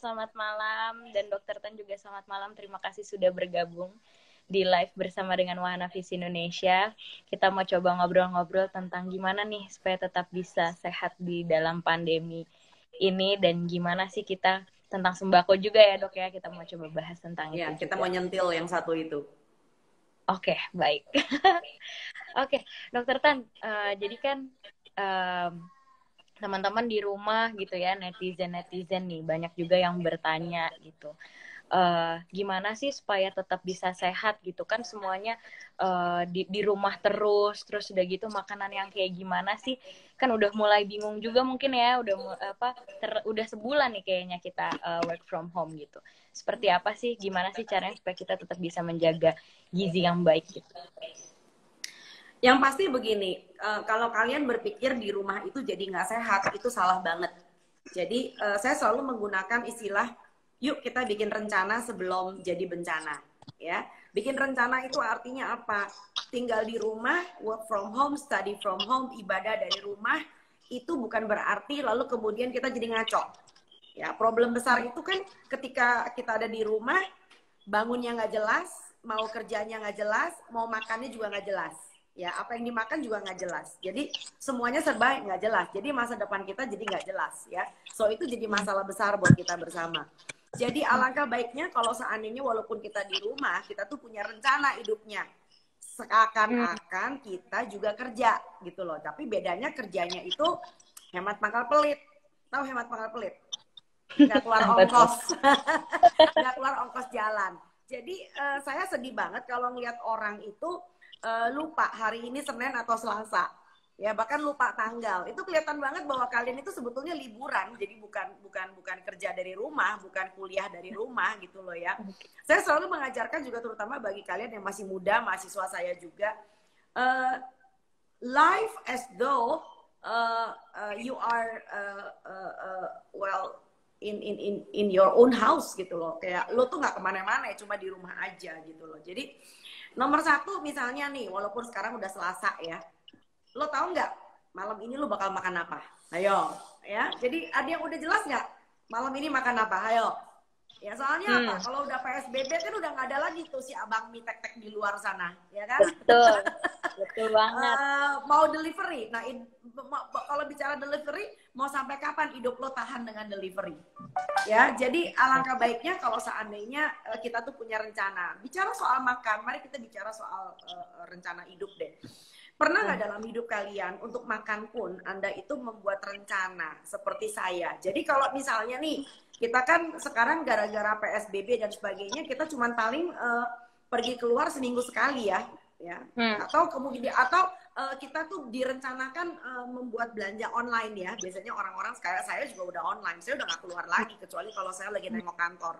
selamat malam dan Dokter Tan juga selamat malam. Terima kasih sudah bergabung di live bersama dengan Wahana Visi Indonesia. Kita mau coba ngobrol-ngobrol tentang gimana nih supaya tetap bisa sehat di dalam pandemi ini dan gimana sih kita tentang sembako juga ya dok ya kita mau coba bahas tentang ya, itu. Kita juga. mau nyentil yang satu itu. Oke okay, baik. Oke okay, dokter Tan, uh, jadi kan um, teman-teman di rumah gitu ya netizen netizen nih banyak juga yang bertanya gitu. Uh, gimana sih supaya tetap bisa sehat gitu? Kan semuanya uh, di di rumah terus terus udah gitu makanan yang kayak gimana sih? Kan udah mulai bingung juga mungkin ya udah apa ter, udah sebulan nih kayaknya kita uh, work from home gitu. Seperti apa sih? Gimana sih caranya supaya kita tetap bisa menjaga gizi yang baik gitu yang pasti begini, uh, kalau kalian berpikir di rumah itu jadi nggak sehat, itu salah banget. Jadi uh, saya selalu menggunakan istilah yuk kita bikin rencana sebelum jadi bencana ya. Bikin rencana itu artinya apa? Tinggal di rumah work from home study from home ibadah dari rumah itu bukan berarti lalu kemudian kita jadi ngaco. Ya problem besar itu kan ketika kita ada di rumah bangunnya nggak jelas mau kerjanya nggak jelas mau makannya juga nggak jelas ya apa yang dimakan juga nggak jelas jadi semuanya serba nggak jelas jadi masa depan kita jadi nggak jelas ya so itu jadi masalah besar buat kita bersama jadi alangkah baiknya kalau seandainya walaupun kita di rumah, kita tuh punya rencana hidupnya. Seakan-akan kita juga kerja gitu loh. Tapi bedanya kerjanya itu hemat pangkal pelit. Tahu hemat pangkal pelit? Nggak keluar ongkos. Nggak keluar ongkos jalan. Jadi uh, saya sedih banget kalau ngeliat orang itu uh, lupa hari ini Senin atau Selasa. Ya bahkan lupa tanggal. Itu kelihatan banget bahwa kalian itu sebetulnya liburan. Jadi bukan bukan bukan kerja dari rumah bukan kuliah dari rumah gitu loh ya. Saya selalu mengajarkan juga terutama bagi kalian yang masih muda mahasiswa saya juga uh, life as though uh, uh, you are uh, uh, uh, well in in in in your own house gitu loh. Kayak lo tuh nggak ke mana-mana ya cuma di rumah aja gitu loh. Jadi nomor satu misalnya nih walaupun sekarang udah selasa ya lo tau nggak malam ini lo bakal makan apa? Ayo, ya. Jadi ada yang udah jelas nggak malam ini makan apa? Ayo. Ya soalnya hmm. apa? Kalau udah PSBB kan udah nggak ada lagi tuh si abang mie tek-tek di luar sana, ya kan? Betul, betul banget. Uh, mau delivery, nah in, kalau bicara delivery, mau sampai kapan hidup lo tahan dengan delivery? Ya, jadi alangkah baiknya kalau seandainya uh, kita tuh punya rencana. Bicara soal makan, mari kita bicara soal uh, rencana hidup deh. Pernah nggak hmm. dalam hidup kalian untuk makan pun Anda itu membuat rencana seperti saya. Jadi kalau misalnya nih kita kan sekarang gara-gara PSBB dan sebagainya kita cuma paling uh, pergi keluar seminggu sekali ya, ya. Hmm. Atau kemudian atau uh, kita tuh direncanakan uh, membuat belanja online ya. Biasanya orang-orang kayak saya juga udah online. Saya udah nggak keluar lagi kecuali kalau saya lagi nengok kantor.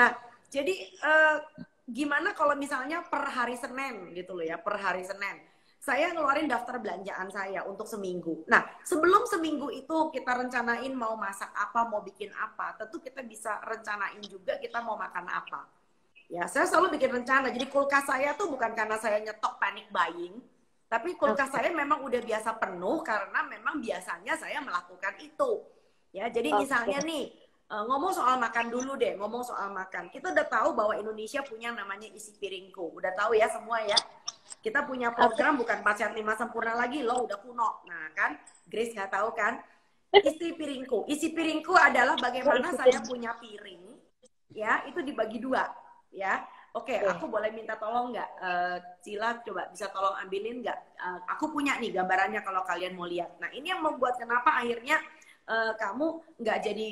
Nah, jadi uh, gimana kalau misalnya per hari Senin gitu loh ya, per hari Senin saya ngeluarin daftar belanjaan saya untuk seminggu. Nah, sebelum seminggu itu kita rencanain mau masak apa, mau bikin apa, tentu kita bisa rencanain juga kita mau makan apa. Ya, saya selalu bikin rencana. Jadi kulkas saya tuh bukan karena saya nyetok panic buying, tapi kulkas saya memang udah biasa penuh karena memang biasanya saya melakukan itu. Ya, jadi okay. misalnya nih uh, ngomong soal makan dulu deh, ngomong soal makan. Kita udah tahu bahwa Indonesia punya namanya isi piringku. Udah tahu ya semua ya. Kita punya program bukan pacar lima sempurna lagi, lo udah kuno. Nah kan, Grace nggak tahu kan? Isi piringku. Isi piringku adalah bagaimana saya punya piring, ya itu dibagi dua, ya. Oke, okay, aku boleh minta tolong nggak, uh, Cila coba bisa tolong ambilin nggak? Uh, aku punya nih gambarannya kalau kalian mau lihat. Nah ini yang membuat kenapa akhirnya uh, kamu nggak jadi,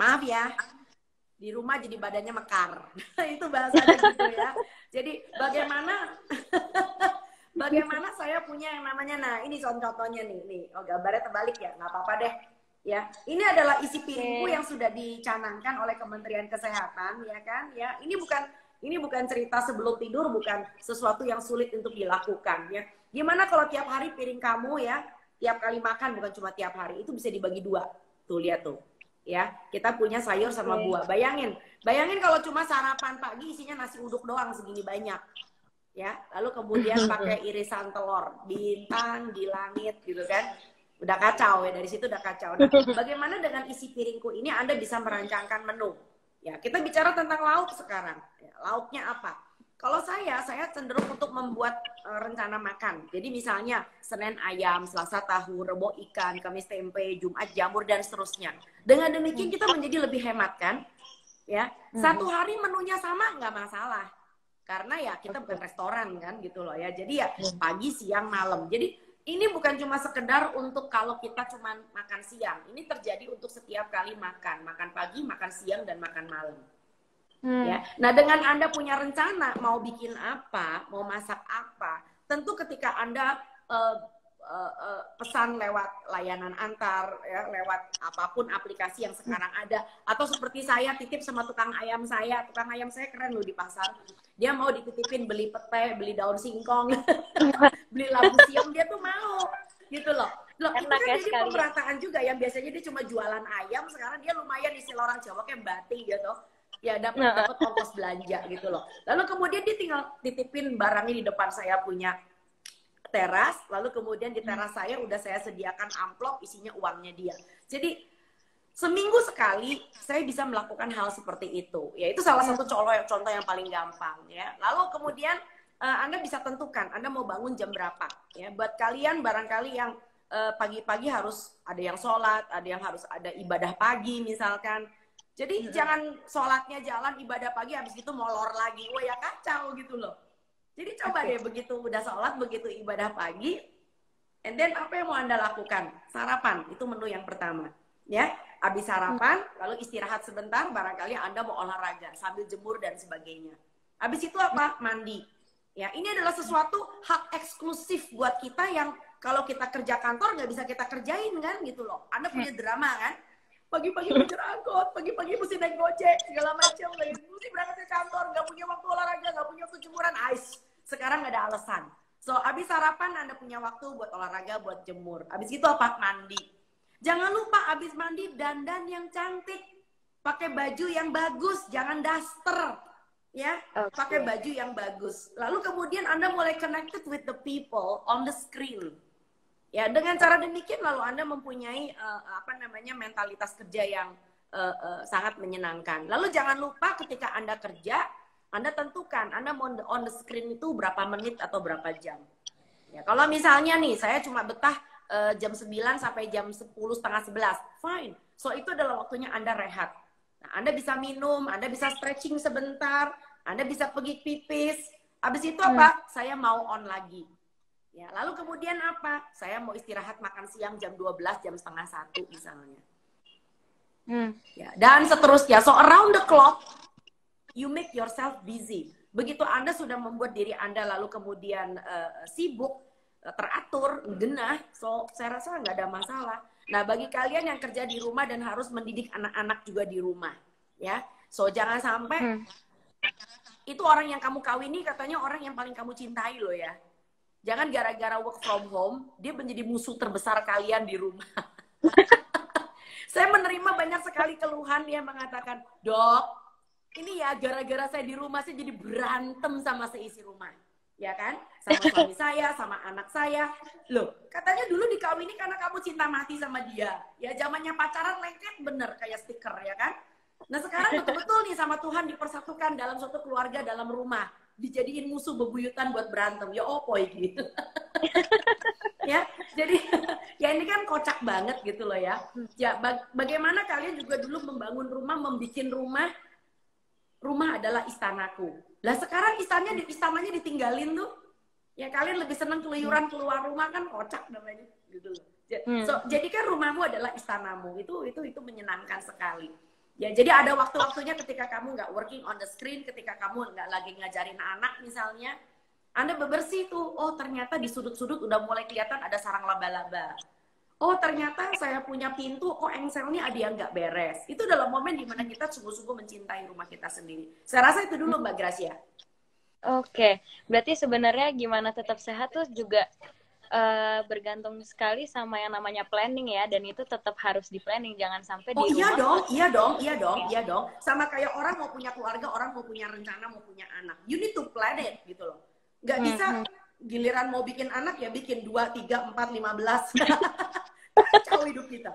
maaf ya, di rumah jadi badannya mekar. itu bahasanya gitu ya. Jadi bagaimana bagaimana saya punya yang namanya nah ini contohnya nih nih oh gambarnya terbalik ya nggak apa-apa deh ya. Ini adalah isi piringku yang sudah dicanangkan oleh Kementerian Kesehatan ya kan ya. Ini bukan ini bukan cerita sebelum tidur bukan sesuatu yang sulit untuk dilakukan ya. Gimana kalau tiap hari piring kamu ya? Tiap kali makan bukan cuma tiap hari itu bisa dibagi dua. Tuh lihat tuh ya kita punya sayur sama buah bayangin bayangin kalau cuma sarapan pagi isinya nasi uduk doang segini banyak ya lalu kemudian pakai irisan telur bintang di langit gitu kan Udah kacau ya dari situ udah kacau. Nah, bagaimana dengan isi piringku ini Anda bisa merancangkan menu? Ya, kita bicara tentang lauk sekarang. Ya, lauknya apa? Kalau saya, saya cenderung untuk membuat uh, rencana makan. Jadi misalnya Senin ayam, Selasa tahu, Rebo ikan, Kamis tempe, Jumat jamur dan seterusnya. Dengan demikian kita menjadi lebih hemat kan? Ya, satu hari menunya sama nggak masalah. Karena ya kita bukan restoran kan gitu loh ya. Jadi ya pagi, siang, malam. Jadi ini bukan cuma sekedar untuk kalau kita cuma makan siang. Ini terjadi untuk setiap kali makan. Makan pagi, makan siang, dan makan malam. Hmm. Ya. Nah, dengan Anda punya rencana mau bikin apa, mau masak apa, tentu ketika Anda uh, uh, uh, pesan lewat layanan antar, ya, lewat apa pun aplikasi yang sekarang ada, atau seperti saya titip sama tukang ayam saya, tukang ayam saya keren loh di pasar. Dia mau dititipin beli pete, beli daun singkong, beli labu siam, dia tuh mau, gitu loh. Loh, itu kan ya jadi sekali. pemerataan juga yang biasanya dia cuma jualan ayam, sekarang dia lumayan istilah orang Jawa kayak bati gitu ya dapat nah. dapat ongkos belanja gitu loh. Lalu kemudian dia tinggal titipin barangnya di depan saya punya teras, lalu kemudian di teras saya udah saya sediakan amplop isinya uangnya dia. Jadi seminggu sekali saya bisa melakukan hal seperti itu. Ya itu salah satu contoh contoh yang paling gampang ya. Lalu kemudian uh, Anda bisa tentukan Anda mau bangun jam berapa ya. Buat kalian barangkali yang eh, pagi-pagi uh, harus ada yang sholat, ada yang harus ada ibadah pagi misalkan jadi hmm. jangan sholatnya jalan ibadah pagi habis itu molor lagi. Wah ya kacau gitu loh. Jadi coba okay. deh begitu udah sholat, begitu ibadah pagi, and then apa yang mau anda lakukan? Sarapan itu menu yang pertama. Ya, habis sarapan, hmm. lalu istirahat sebentar, barangkali anda mau olahraga sambil jemur dan sebagainya. Habis itu apa? Mandi. Ya, ini adalah sesuatu hak eksklusif buat kita yang kalau kita kerja kantor nggak bisa kita kerjain kan gitu loh. Anda punya hmm. drama kan? Pagi-pagi ngejar angkot, pagi-pagi mesti naik gojek, segala macam, mesti berangkat ke kantor, nggak punya waktu olahraga, nggak punya waktu jemuran, ais. Sekarang nggak ada alasan. So, abis sarapan Anda punya waktu buat olahraga, buat jemur. Abis itu apa? Mandi. Jangan lupa abis mandi dandan yang cantik. Pakai baju yang bagus, jangan daster. Ya, okay. pakai baju yang bagus. Lalu kemudian Anda mulai connected with the people on the screen Ya, dengan cara demikian lalu Anda mempunyai uh, apa namanya mentalitas kerja yang uh, uh, sangat menyenangkan. Lalu jangan lupa ketika Anda kerja, Anda tentukan Anda mau on the screen itu berapa menit atau berapa jam. Ya, kalau misalnya nih saya cuma betah uh, jam 9 sampai jam 10 setengah 11, fine. So itu adalah waktunya Anda rehat. Nah, Anda bisa minum, Anda bisa stretching sebentar, Anda bisa pergi pipis. Habis itu apa? Hmm. Saya mau on lagi Ya, lalu kemudian apa? Saya mau istirahat makan siang jam 12, jam setengah satu misalnya. Hmm. Ya, dan seterusnya. So around the clock, you make yourself busy. Begitu Anda sudah membuat diri Anda lalu kemudian uh, sibuk, uh, teratur, genah, so saya rasa nggak ada masalah. Nah, bagi kalian yang kerja di rumah dan harus mendidik anak-anak juga di rumah, ya. So jangan sampai hmm. itu orang yang kamu kawini katanya orang yang paling kamu cintai loh ya Jangan gara-gara work from home, dia menjadi musuh terbesar kalian di rumah. saya menerima banyak sekali keluhan yang mengatakan, dok, ini ya gara-gara saya di rumah saya jadi berantem sama seisi rumah. Ya kan? Sama suami saya, sama anak saya. Loh, katanya dulu dikawini karena kamu cinta mati sama dia. Ya zamannya pacaran lengket bener kayak stiker ya kan? Nah sekarang betul-betul nih sama Tuhan dipersatukan dalam suatu keluarga, dalam rumah dijadiin musuh bebuyutan buat berantem. Ya opo gitu ya jadi ya ini kan kocak banget gitu loh ya. Ya baga bagaimana kalian juga dulu membangun rumah membuat rumah? Rumah adalah istanaku. Lah sekarang istananya istananya ditinggalin tuh. Ya kalian lebih seneng keluyuran keluar rumah kan kocak namanya gitu loh. Hmm. so jadi kan rumahmu adalah istanamu. Itu itu itu menyenangkan sekali Ya, jadi ada waktu-waktunya ketika kamu nggak working on the screen, ketika kamu nggak lagi ngajarin anak misalnya, Anda bebersih tuh, oh ternyata di sudut-sudut udah mulai kelihatan ada sarang laba-laba. Oh ternyata saya punya pintu, oh engselnya ada yang nggak beres. Itu dalam momen di mana kita sungguh-sungguh mencintai rumah kita sendiri. Saya rasa itu dulu Mbak Gracia. Oke, berarti sebenarnya gimana tetap sehat tuh juga uh, bergantung sekali sama yang namanya planning ya dan itu tetap harus di planning jangan sampai oh, di iya rumah. dong iya dong iya dong iya dong sama kayak orang mau punya keluarga orang mau punya rencana mau punya anak you need to plan it gitu loh nggak bisa hmm. giliran mau bikin anak ya bikin dua tiga empat lima belas kacau hidup kita.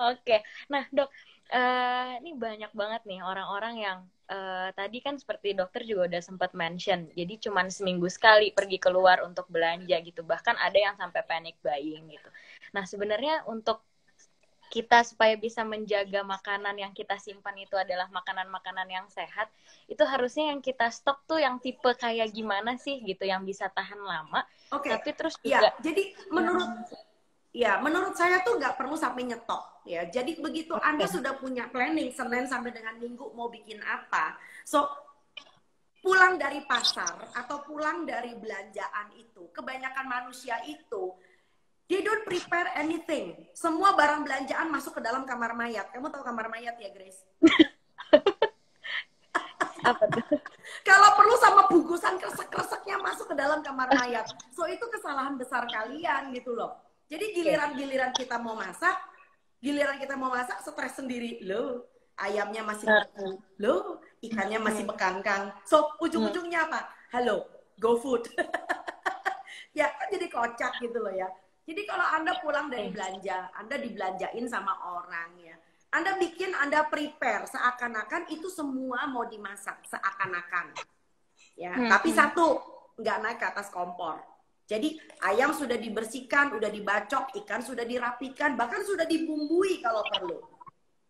Oke, nah dok, uh, ini banyak banget nih orang-orang yang uh, tadi kan seperti dokter juga udah sempat mention, jadi cuman seminggu sekali pergi keluar untuk belanja gitu, bahkan ada yang sampai panic buying gitu. Nah sebenarnya untuk kita supaya bisa menjaga makanan yang kita simpan itu adalah makanan-makanan yang sehat, itu harusnya yang kita stok tuh yang tipe kayak gimana sih gitu, yang bisa tahan lama. Oke. Okay. Tapi terus iya, juga. Ya, jadi menurut Ya, menurut saya tuh nggak perlu sampai nyetok ya. Jadi begitu okay. Anda sudah punya planning Senin sampai dengan Minggu mau bikin apa, so pulang dari pasar atau pulang dari belanjaan itu, kebanyakan manusia itu they don't prepare anything. Semua barang belanjaan masuk ke dalam kamar mayat. Kamu tahu kamar mayat ya, Grace? Kalau perlu sama bungkusan kresek-kreseknya masuk ke dalam kamar mayat. So itu kesalahan besar kalian gitu loh jadi giliran-giliran kita mau masak, giliran kita mau masak stres sendiri. Loh, ayamnya masih beku. Loh, ikannya masih bekangkang. So, ujung-ujungnya apa? Halo, go food. ya, kan jadi kocak gitu loh ya. Jadi kalau Anda pulang dari belanja, Anda dibelanjain sama orang ya. Anda bikin, Anda prepare seakan-akan itu semua mau dimasak seakan-akan. Ya, hmm. tapi satu nggak naik ke atas kompor. Jadi ayam sudah dibersihkan, sudah dibacok, ikan sudah dirapikan, bahkan sudah dibumbui kalau perlu.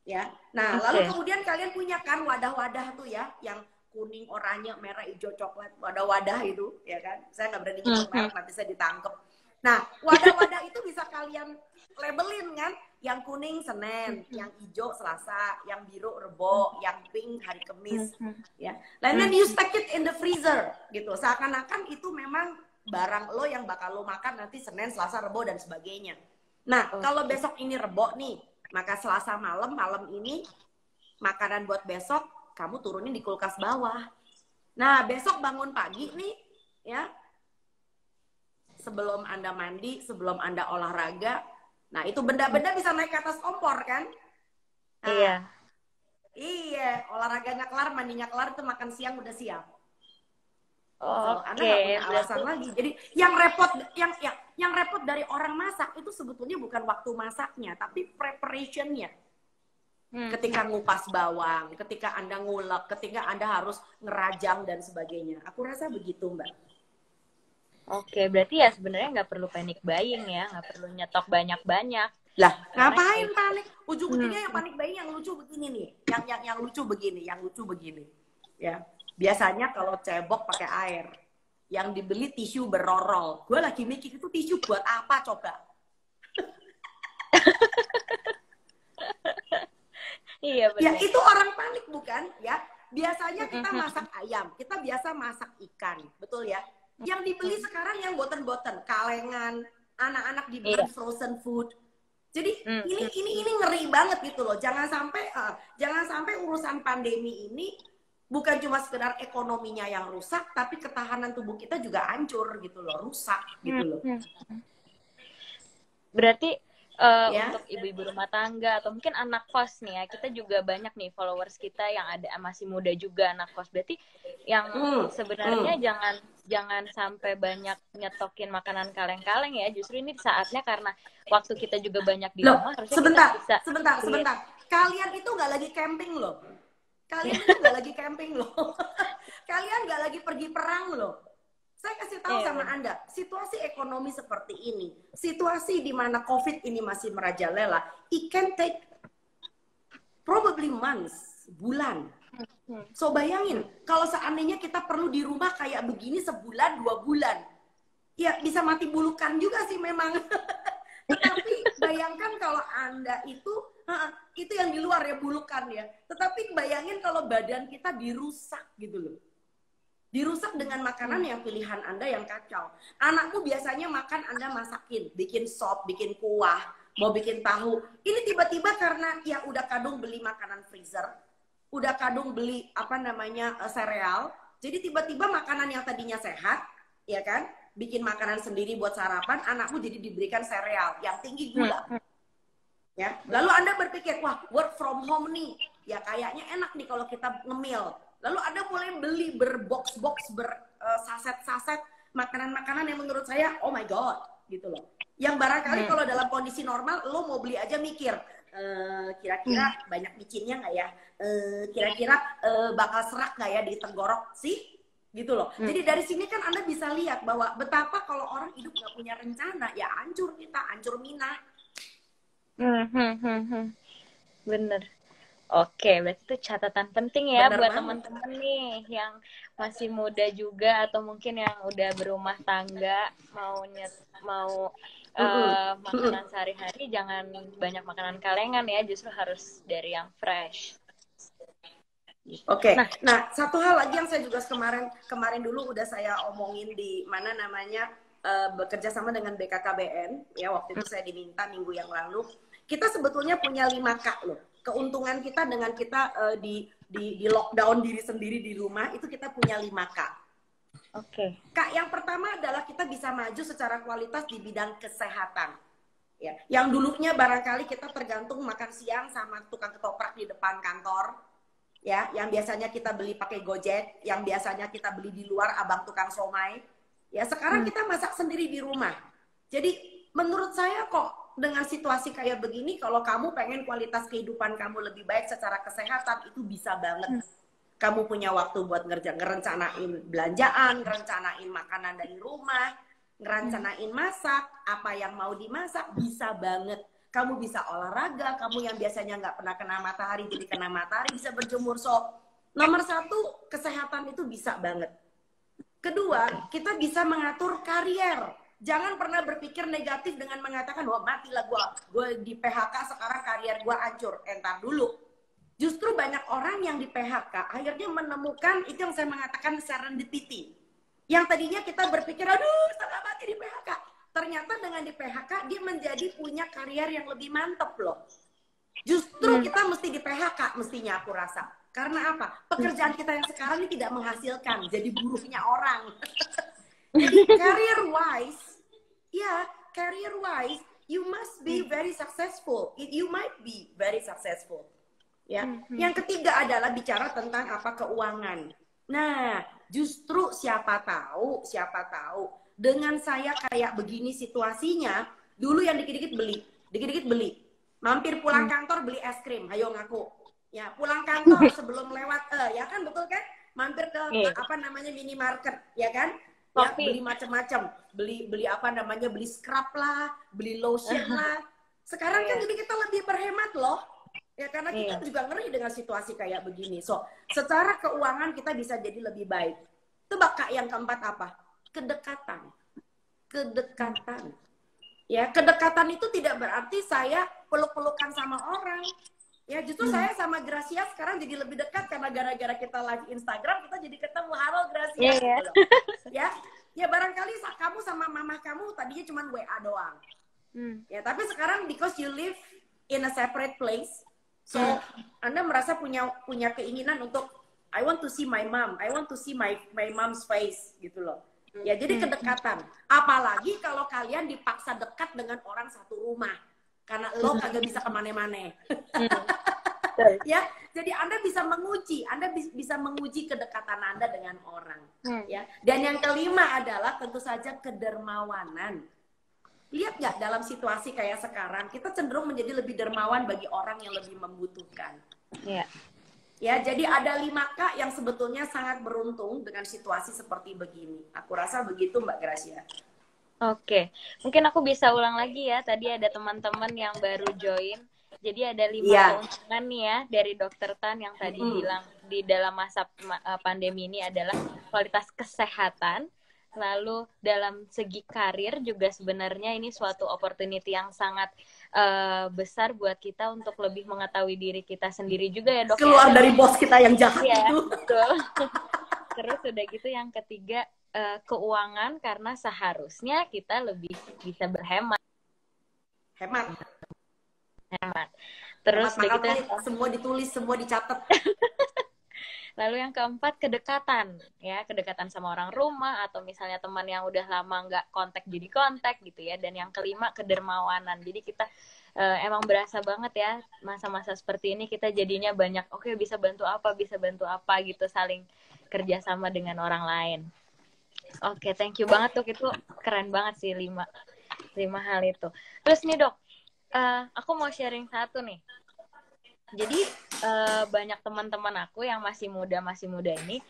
Ya. Nah, okay. lalu kemudian kalian punya kan wadah-wadah tuh ya, yang kuning, oranye, merah, hijau, coklat, wadah-wadah itu, ya kan? Saya nggak berani nyebut merek, nanti saya ditangkep. Nah, wadah-wadah itu bisa kalian labelin kan? Yang kuning Senin, yang hijau Selasa, yang biru Rebo, yang pink hari Kamis, ya. Then you stack it in the freezer, gitu. Seakan-akan itu memang barang lo yang bakal lo makan nanti Senin, Selasa, Rebo dan sebagainya. Nah, okay. kalau besok ini Rebo nih, maka Selasa malam, malam ini makanan buat besok kamu turunin di kulkas bawah. Nah, besok bangun pagi nih, ya. Sebelum Anda mandi, sebelum Anda olahraga, nah itu benda-benda bisa naik ke atas kompor kan? Nah, iya. Iya, olahraganya kelar, mandinya kelar, itu makan siang udah siap. Oh, Oke. Okay. Anda alasan lagi. Jadi yang repot, yang yang yang repot dari orang masak itu sebetulnya bukan waktu masaknya, tapi preparationnya. Hmm. Ketika ngupas bawang, ketika anda ngulek, ketika anda harus ngerajang dan sebagainya. Aku rasa begitu mbak. Oke, berarti ya sebenarnya nggak perlu panic buying ya, nggak perlu nyetok banyak-banyak. Lah, ngapain panik? Ujung-ujungnya hmm. yang panik buying yang lucu begini nih, yang yang yang lucu begini, yang lucu begini. Ya, Biasanya kalau cebok pakai air. Yang dibeli tisu berorol. Gue lagi mikir itu tisu buat apa coba? iya benar. Ya itu orang panik bukan ya? Biasanya kita masak ayam, kita biasa masak ikan, betul ya? Yang dibeli sekarang yang boten-boten, kalengan, anak-anak dibeli iya. frozen food. Jadi mm, ini ini ini ngeri banget gitu loh. Jangan sampai uh, jangan sampai urusan pandemi ini bukan cuma sekedar ekonominya yang rusak, tapi ketahanan tubuh kita juga hancur gitu loh, rusak gitu loh. Hmm, hmm. Berarti uh, ya? untuk ibu-ibu rumah tangga atau mungkin anak kos nih ya, kita juga banyak nih followers kita yang ada masih muda juga anak kos. Berarti yang hmm. sebenarnya hmm. jangan jangan sampai banyak nyetokin makanan kaleng-kaleng ya. Justru ini saatnya karena waktu kita juga banyak di rumah. Sebentar, kita bisa sebentar, sebentar. Kalian itu nggak lagi camping loh Kalian itu nggak lagi camping loh. Kalian nggak lagi pergi perang loh. Saya kasih tahu yeah. sama Anda, situasi ekonomi seperti ini, situasi di mana COVID ini masih merajalela, it can take probably months, bulan. So bayangin, kalau seandainya kita perlu di rumah kayak begini sebulan, dua bulan, ya bisa mati bulukan juga sih memang. Tetapi bayangkan kalau Anda itu itu yang di luar ya bulukan ya. Tetapi bayangin kalau badan kita dirusak gitu loh. Dirusak dengan makanan yang pilihan Anda yang kacau. Anakmu biasanya makan Anda masakin, bikin sop, bikin kuah, mau bikin tahu. Ini tiba-tiba karena ya udah kadung beli makanan freezer, udah kadung beli apa namanya uh, sereal. Jadi tiba-tiba makanan yang tadinya sehat, ya kan? Bikin makanan sendiri buat sarapan, anakmu jadi diberikan sereal yang tinggi gula. Hmm, hmm. Ya. Lalu Anda berpikir, wah work from home nih, ya kayaknya enak nih kalau kita ngemil. Lalu Anda mulai beli berbox-box, bersaset-saset uh, makanan-makanan yang menurut saya, oh my god, gitu loh. Yang barangkali hmm. kalau dalam kondisi normal lo mau beli aja mikir eh, kira-kira hmm. banyak micinnya nggak ya? Eh, kira-kira uh, bakal serak nggak ya di tenggorok sih? Gitu loh. Hmm. Jadi dari sini kan anda bisa lihat bahwa betapa kalau orang hidup nggak punya rencana ya hancur kita, hancur mina. Hmm, hmm, hmm, hmm. Bener. Oke, berarti itu catatan penting ya Bener buat teman-teman nih yang masih muda juga atau mungkin yang udah berumah tangga mau nyet mau uh, makanan sehari-hari jangan banyak makanan kalengan ya, justru harus dari yang fresh. Oke. Okay. Nah, nah satu hal lagi yang saya juga kemarin kemarin dulu udah saya omongin di mana namanya uh, bekerja sama dengan BKKBN ya waktu itu saya diminta minggu yang lalu. Kita sebetulnya punya 5 K loh keuntungan kita dengan kita uh, di, di di lockdown diri sendiri di rumah itu kita punya 5 K. Oke. Okay. Kak, yang pertama adalah kita bisa maju secara kualitas di bidang kesehatan. Ya, yang dulunya barangkali kita tergantung makan siang sama tukang ketoprak di depan kantor. Ya, yang biasanya kita beli pakai Gojek, yang biasanya kita beli di luar abang tukang somai. Ya, sekarang hmm. kita masak sendiri di rumah. Jadi menurut saya kok dengan situasi kayak begini, kalau kamu pengen kualitas kehidupan kamu lebih baik secara kesehatan, itu bisa banget. Hmm. Kamu punya waktu buat ngerja, ngerencanain belanjaan, ngerencanain makanan dari rumah, ngerencanain masak, apa yang mau dimasak, bisa banget. Kamu bisa olahraga, kamu yang biasanya nggak pernah kena matahari, jadi kena matahari, bisa berjemur. So, nomor satu, kesehatan itu bisa banget. Kedua, kita bisa mengatur karier. Jangan pernah berpikir negatif dengan mengatakan wah matilah gue gue di PHK sekarang karier gue hancur. Entar dulu. Justru banyak orang yang di PHK akhirnya menemukan itu yang saya mengatakan serendipity. Yang tadinya kita berpikir aduh salah mati di PHK ternyata dengan di PHK dia menjadi punya karier yang lebih mantep loh justru hmm. kita mesti di PHK mestinya aku rasa karena apa pekerjaan kita yang sekarang ini tidak menghasilkan jadi buruhnya orang jadi career wise yeah, career wise, you must be hmm. very successful. You might be very successful. Ya. Mm-hmm. Yang ketiga adalah bicara tentang apa keuangan. Nah, justru siapa tahu, siapa tahu dengan saya kayak begini situasinya, dulu yang dikit-dikit beli, dikit-dikit beli. Mampir pulang hmm. kantor beli es krim, ayo ngaku. Ya, pulang kantor sebelum lewat eh ya kan betul kan? Mampir ke yeah. apa namanya minimarket, ya kan? ya, beli macam-macam beli beli apa namanya beli scrub lah beli lotion lah sekarang kan iya. jadi kita lebih berhemat loh ya karena kita yeah. juga ngeri dengan situasi kayak begini so secara keuangan kita bisa jadi lebih baik tebak kak yang keempat apa kedekatan kedekatan ya kedekatan itu tidak berarti saya peluk-pelukan sama orang ya justru hmm. saya sama Gracia sekarang jadi lebih dekat karena gara-gara kita live Instagram kita jadi ketemu halo Gracia yeah, yeah. Gitu ya ya barangkali kamu sama mama kamu tadinya cuma WA doang hmm. ya tapi sekarang because you live in a separate place so hmm. anda merasa punya punya keinginan untuk I want to see my mom I want to see my my mom's face gitu loh ya jadi hmm. kedekatan apalagi kalau kalian dipaksa dekat dengan orang satu rumah karena lo kagak bisa ke mana-mana. Hmm. ya, jadi Anda bisa menguji, Anda bisa menguji kedekatan Anda dengan orang. Hmm. Ya, dan yang kelima adalah tentu saja kedermawanan. Lihat nggak dalam situasi kayak sekarang, kita cenderung menjadi lebih dermawan bagi orang yang lebih membutuhkan. Ya. Ya, jadi ada lima k yang sebetulnya sangat beruntung dengan situasi seperti begini. Aku rasa begitu Mbak Gracia. Oke, mungkin aku bisa ulang lagi ya. Tadi ada teman-teman yang baru join. Jadi ada lima yeah. keuntungan nih ya dari Dokter Tan yang tadi mm. bilang di dalam masa eh, pandemi ini adalah kualitas kesehatan. Lalu dalam segi karir juga sebenarnya ini suatu opportunity yang sangat uh, besar buat kita untuk lebih mengetahui diri kita sendiri juga ya dok. Ya. Keluar ya, dari bos kita yang jahat ya, itu. Betul. Terus udah gitu yang ketiga uh, keuangan karena seharusnya kita lebih bisa berhemat. Hemat. Hemat. Terus Hemat begitu semua ditulis, semua dicatat. Lalu yang keempat kedekatan, ya kedekatan sama orang rumah atau misalnya teman yang udah lama nggak kontak jadi kontak gitu ya. Dan yang kelima kedermawanan. Jadi kita uh, emang berasa banget ya masa-masa seperti ini kita jadinya banyak oke okay, bisa bantu apa bisa bantu apa gitu saling kerjasama dengan orang lain. Oke, okay, thank you banget tuh itu keren banget sih lima. si mahal itu. Terus nih dok, uh, aku mau sharing satu nih. Jadi uh, banyak teman-teman aku yang masih muda masih muda ini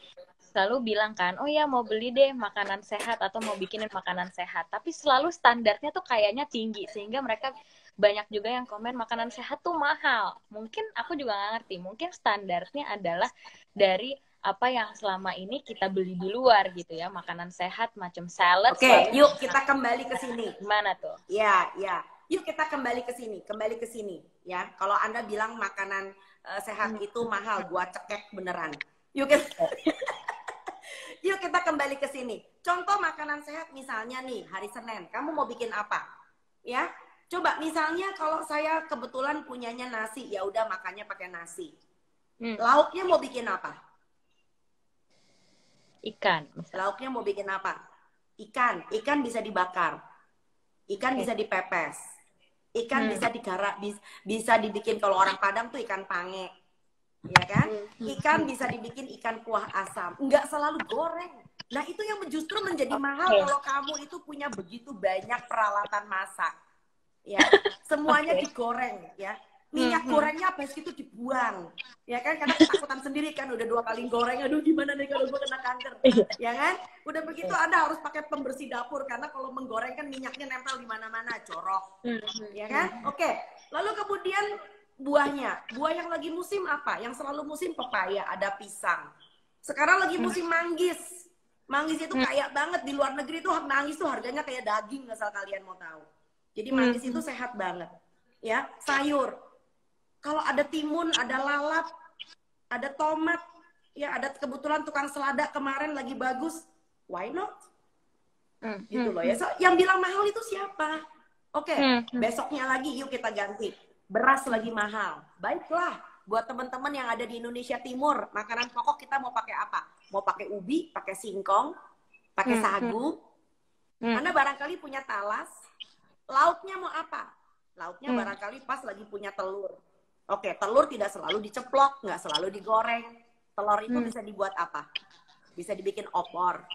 selalu bilang kan, oh ya mau beli deh makanan sehat atau mau bikinin makanan sehat. Tapi selalu standarnya tuh kayaknya tinggi sehingga mereka banyak juga yang komen makanan sehat tuh mahal. Mungkin aku juga gak ngerti. Mungkin standarnya adalah dari apa yang selama ini kita beli di luar gitu ya, makanan sehat macam salad. Oke, okay, yuk kita kembali ke sini. Gimana tuh? Ya, ya. Yuk kita kembali ke sini, kembali ke sini ya. Kalau Anda bilang makanan uh, sehat hmm. itu mahal, gua cekek beneran. Yuk kita Yuk kita kembali ke sini. Contoh makanan sehat misalnya nih hari Senin, kamu mau bikin apa? Ya, coba misalnya kalau saya kebetulan punyanya nasi, ya udah makannya pakai nasi. Hmm. Lauknya mau bikin apa? Ikan. Misalnya. Lauknya mau bikin apa? Ikan. Ikan bisa dibakar. Ikan okay. bisa dipepes. Ikan hmm. bisa digarap, bisa dibikin kalau orang Padang tuh ikan pange ya kan? Hmm. Ikan bisa dibikin ikan kuah asam, nggak selalu goreng. Nah itu yang justru menjadi mahal kalau kamu itu punya begitu banyak peralatan masak, ya semuanya okay. digoreng, ya minyak hmm, hmm. gorengnya habis itu dibuang, ya kan? Karena ketakutan sendiri kan udah dua kali goreng, aduh gimana nih kalau gue kena kanker, iya. ya kan? Udah begitu anda harus pakai pembersih dapur karena kalau menggoreng kan minyaknya nempel di mana-mana, jorok, ya kan? Oke, lalu kemudian buahnya. Buah yang lagi musim apa? Yang selalu musim pepaya, ada pisang. Sekarang lagi hmm. musim manggis. Manggis itu hmm. kaya banget di luar negeri tuh manggis tuh harganya kayak daging asal kalian mau tahu. Jadi hmm. manggis itu sehat banget. Ya, sayur. Kalau ada timun, ada lalap, ada tomat, ya ada kebetulan tukang selada kemarin lagi bagus, why not? Gitu loh ya. So, yang bilang mahal itu siapa? Oke, okay, besoknya lagi yuk kita ganti beras lagi mahal. Baiklah, buat teman-teman yang ada di Indonesia Timur, makanan pokok kita mau pakai apa? Mau pakai ubi, pakai singkong, pakai hmm, sagu. Hmm. Anda barangkali punya talas. Lauknya mau apa? Lauknya hmm. barangkali pas lagi punya telur. Oke, telur tidak selalu diceplok, nggak selalu digoreng. Telur itu hmm. bisa dibuat apa? Bisa dibikin opor.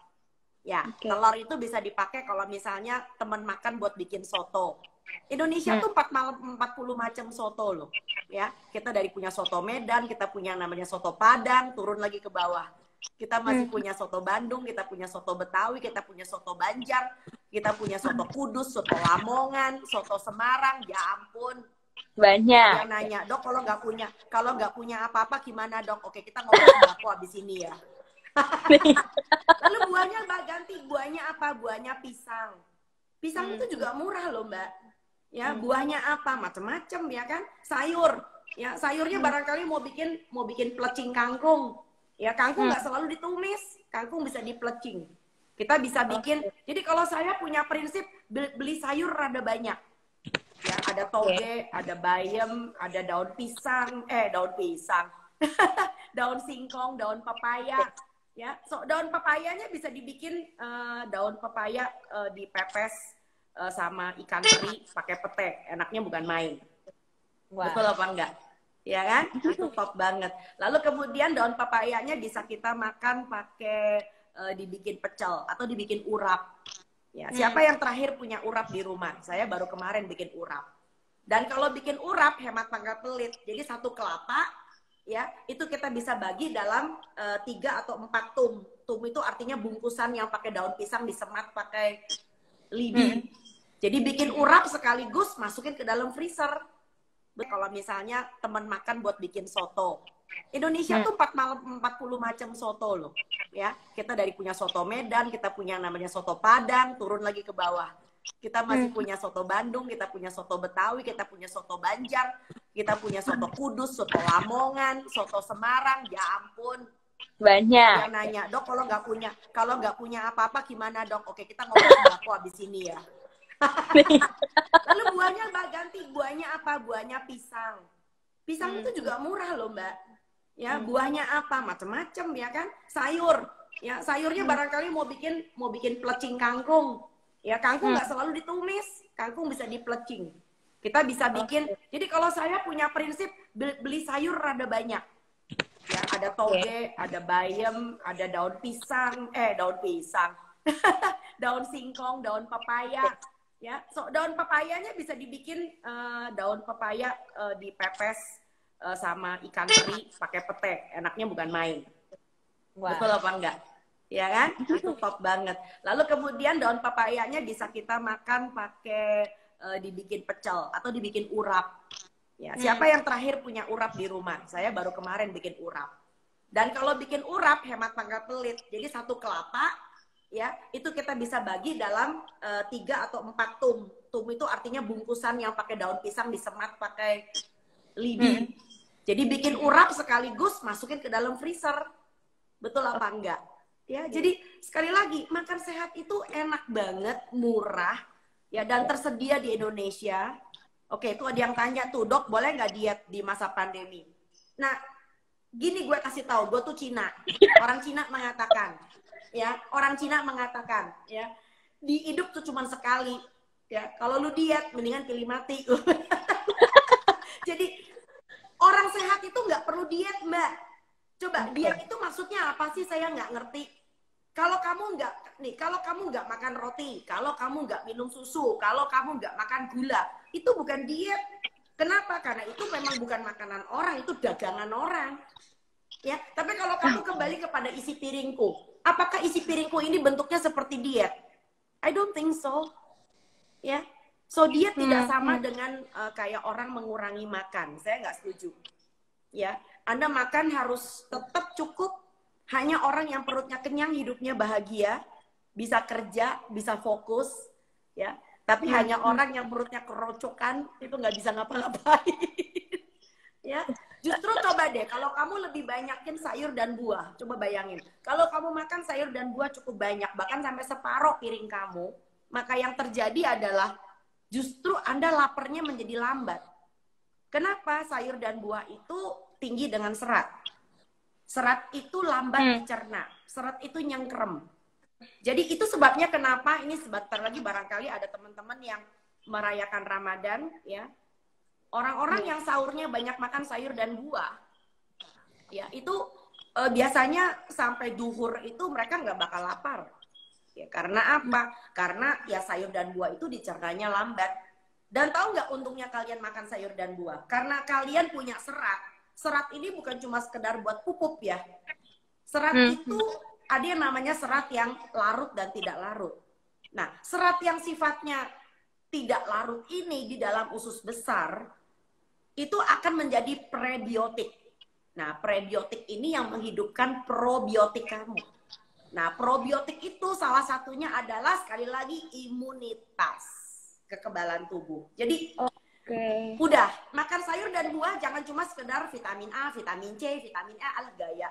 Ya, okay. telur itu bisa dipakai kalau misalnya teman makan buat bikin soto Indonesia hmm. tuh 4 malam 40 macam soto loh. Ya, kita dari punya soto Medan, kita punya namanya soto Padang, turun lagi ke bawah. Kita masih hmm. punya soto Bandung, kita punya soto Betawi, kita punya soto Banjar, kita punya soto Kudus, soto Lamongan, soto Semarang. Ya ampun, banyak. Dia nanya, dok kalau nggak punya, kalau nggak punya apa-apa gimana dok? Oke kita ngomong aku abis ini ya. Lalu buahnya mbak ganti, buahnya apa? Buahnya pisang. Pisang hmm. itu juga murah loh mbak ya hmm. buahnya apa macam-macam ya kan sayur ya sayurnya hmm. barangkali mau bikin mau bikin plecing kangkung ya kangkung nggak hmm. selalu ditumis kangkung bisa diplecing kita bisa bikin okay. jadi kalau saya punya prinsip beli sayur rada banyak ya ada toge okay. ada bayam ada daun pisang eh daun pisang daun singkong daun pepaya ya so daun pepayanya bisa dibikin uh, daun pepaya uh, dipepes uh, sama ikan teri pakai pete. Enaknya bukan main. Wah. Betul apa enggak? Ya kan? Itu top banget. Lalu kemudian daun papayanya bisa kita makan pakai uh, dibikin pecel atau dibikin urap. Ya, hmm. siapa yang terakhir punya urap di rumah? Saya baru kemarin bikin urap. Dan kalau bikin urap hemat tangga pelit. Jadi satu kelapa ya itu kita bisa bagi dalam uh, tiga atau empat tum. Tum itu artinya bungkusan yang pakai daun pisang disemat pakai lidi. Hmm jadi bikin urap sekaligus masukin ke dalam freezer. Kalau misalnya teman makan buat bikin soto. Indonesia hmm. tuh 4 malam 40 macam soto loh. Ya, kita dari punya soto Medan, kita punya namanya soto Padang, turun lagi ke bawah. Kita masih hmm. punya soto Bandung, kita punya soto Betawi, kita punya soto Banjar, kita punya soto Kudus, soto Lamongan, soto Semarang. Ya ampun, banyak. Dia nanya, dok kalau nggak punya, kalau nggak punya apa-apa gimana dok? Oke kita ngomong aku habis ini ya. Lalu buahnya mbak ganti, buahnya apa? Buahnya pisang. Pisang hmm. itu juga murah loh mbak. Ya hmm. buahnya apa? Macam-macam ya kan. Sayur. Ya sayurnya hmm. barangkali mau bikin mau bikin plecing kangkung. Ya kangkung hmm. nggak hmm. selalu ditumis, kangkung bisa diplecing. Kita bisa bikin. Okay. Jadi kalau saya punya prinsip beli sayur rada banyak. Ya ada toge, okay. ada bayam, ada daun pisang, eh daun pisang, daun singkong, daun pepaya Ya, so daun pepayanya bisa dibikin uh, daun pepaya uh, dipepes uh, sama ikan teri pakai pete. Enaknya bukan main. Wow. Betul apa enggak? Ya kan? Itu top banget. Lalu kemudian daun pepayanya bisa kita makan pakai uh, dibikin pecel atau dibikin urap. Ya, hmm. siapa yang terakhir punya urap di rumah? Saya baru kemarin bikin urap. Dan kalau bikin urap hemat tangga pelit. Jadi satu kelapa ya itu kita bisa bagi dalam uh, tiga atau empat tum tum itu artinya bungkusan yang pakai daun pisang disemat pakai lidi hmm. Jadi bikin urap sekaligus masukin ke dalam freezer. Betul apa enggak? Ya jadi sekali lagi makan sehat itu enak banget murah ya dan tersedia di Indonesia. Oke itu ada yang tanya tuh dok boleh nggak diet di masa pandemi? Nah gini gue kasih tahu gue tuh Cina. Orang Cina mengatakan ya orang Cina mengatakan ya di hidup tuh cuma sekali ya. Kalau lu diet mendingan pilih mati jadi orang sehat itu nggak perlu diet mbak coba diet itu maksudnya apa sih saya nggak ngerti kalau kamu nggak nih kalau kamu nggak makan roti kalau kamu nggak minum susu kalau kamu nggak makan gula itu bukan diet kenapa karena itu memang bukan makanan orang itu dagangan orang ya tapi kalau kamu kembali kepada isi piringku apakah isi piringku ini bentuknya seperti diet? I don't think so. Ya, so diet hmm, tidak sama hmm. dengan uh, kayak orang mengurangi makan. Saya nggak setuju. Ya, Anda makan harus tetap cukup. Hanya orang yang perutnya kenyang, hidupnya bahagia, bisa kerja, bisa fokus, ya. Tapi hmm, hanya hmm. orang yang perutnya kerocokan itu nggak bisa ngapa-ngapain. ya, Justru coba deh, kalau kamu lebih banyakin sayur dan buah, coba bayangin. Kalau kamu makan sayur dan buah cukup banyak, bahkan sampai separuh piring kamu, maka yang terjadi adalah justru Anda laparnya menjadi lambat. Kenapa sayur dan buah itu tinggi dengan serat? Serat itu lambat hmm. dicerna, serat itu nyengkrem. Jadi itu sebabnya kenapa ini sebentar lagi barangkali ada teman-teman yang merayakan Ramadan ya Orang-orang yang sahurnya banyak makan sayur dan buah, ya itu uh, biasanya sampai duhur itu mereka nggak bakal lapar. Ya karena apa? Karena ya sayur dan buah itu dicernanya lambat. Dan tahu nggak untungnya kalian makan sayur dan buah? Karena kalian punya serat. Serat ini bukan cuma sekedar buat pupuk ya. Serat hmm. itu ada yang namanya serat yang larut dan tidak larut. Nah, serat yang sifatnya tidak larut ini di dalam usus besar itu akan menjadi prebiotik. Nah, prebiotik ini yang menghidupkan probiotik kamu. Nah, probiotik itu salah satunya adalah sekali lagi imunitas kekebalan tubuh. Jadi Oke. Udah, makan sayur dan buah jangan cuma sekedar vitamin A, vitamin C, vitamin E al gaya.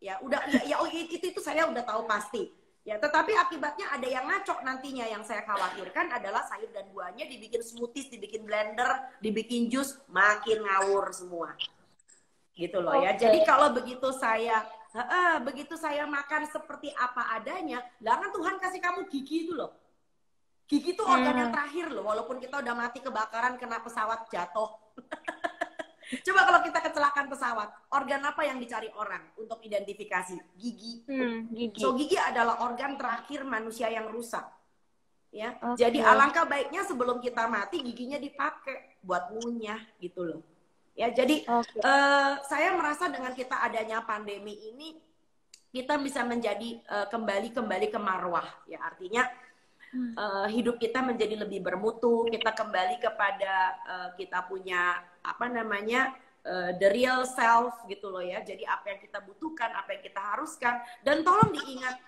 Ya, udah ya, ya oh, itu itu saya udah tahu pasti. Ya, tetapi akibatnya ada yang ngacok nantinya yang saya khawatirkan adalah sayur dan buahnya dibikin smoothies, dibikin blender, dibikin jus, makin ngawur semua. Gitu loh okay. ya. Jadi kalau begitu saya uh, begitu saya makan seperti apa adanya, lah kan Tuhan kasih kamu gigi itu loh. Gigi itu organ hmm. yang terakhir loh, walaupun kita udah mati kebakaran kena pesawat jatuh. Coba kalau kita kecelakaan pesawat, organ apa yang dicari orang untuk identifikasi? Gigi. Hmm, gigi. So gigi adalah organ terakhir manusia yang rusak. Ya. Okay. Jadi alangkah baiknya sebelum kita mati giginya dipakai buat ngunyah gitu loh. Ya, jadi okay. uh, eh, saya merasa dengan kita adanya pandemi ini kita bisa menjadi uh, kembali kembali ke marwah ya artinya uh, hidup kita menjadi lebih bermutu, kita kembali kepada uh, kita punya apa namanya uh, the real self gitu loh ya. Jadi apa yang kita butuhkan, apa yang kita haruskan dan tolong diingat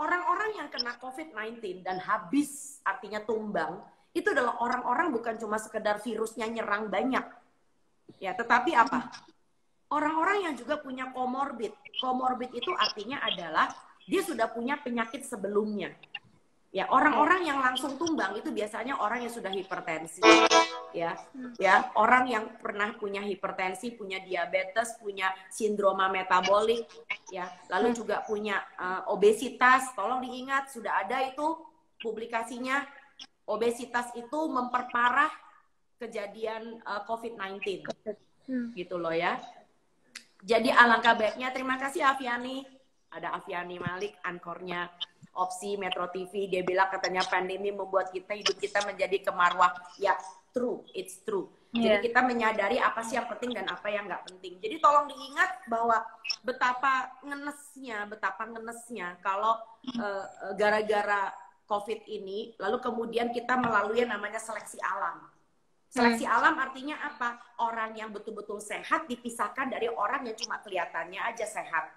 orang-orang yang kena COVID-19 dan habis artinya tumbang itu adalah orang-orang bukan cuma sekedar virusnya nyerang banyak. Ya, tetapi apa? Orang-orang yang juga punya komorbid. Komorbid itu artinya adalah dia sudah punya penyakit sebelumnya. Ya, orang-orang yang langsung tumbang itu biasanya orang yang sudah hipertensi. Ya, ya, orang yang pernah punya hipertensi, punya diabetes, punya sindroma metabolik, ya, lalu juga punya uh, obesitas. Tolong diingat, sudah ada itu publikasinya. Obesitas itu memperparah kejadian uh, eh, COVID-19. Hmm. Gitu loh ya. Jadi alangkah baiknya terima kasih Aviani. Ada Aviani Malik, ankornya opsi Metro TV dia bilang katanya pandemi membuat kita hidup kita menjadi kemarwah ya true it's true jadi Iya. kita menyadari apa sih yang penting dan apa yang nggak penting jadi tolong diingat bahwa betapa ngenesnya betapa ngenesnya kalau eh, gara-gara covid ini lalu kemudian kita melalui yang namanya seleksi alam Seleksi alam artinya apa? Orang yang betul-betul sehat dipisahkan dari orang yang cuma kelihatannya aja sehat.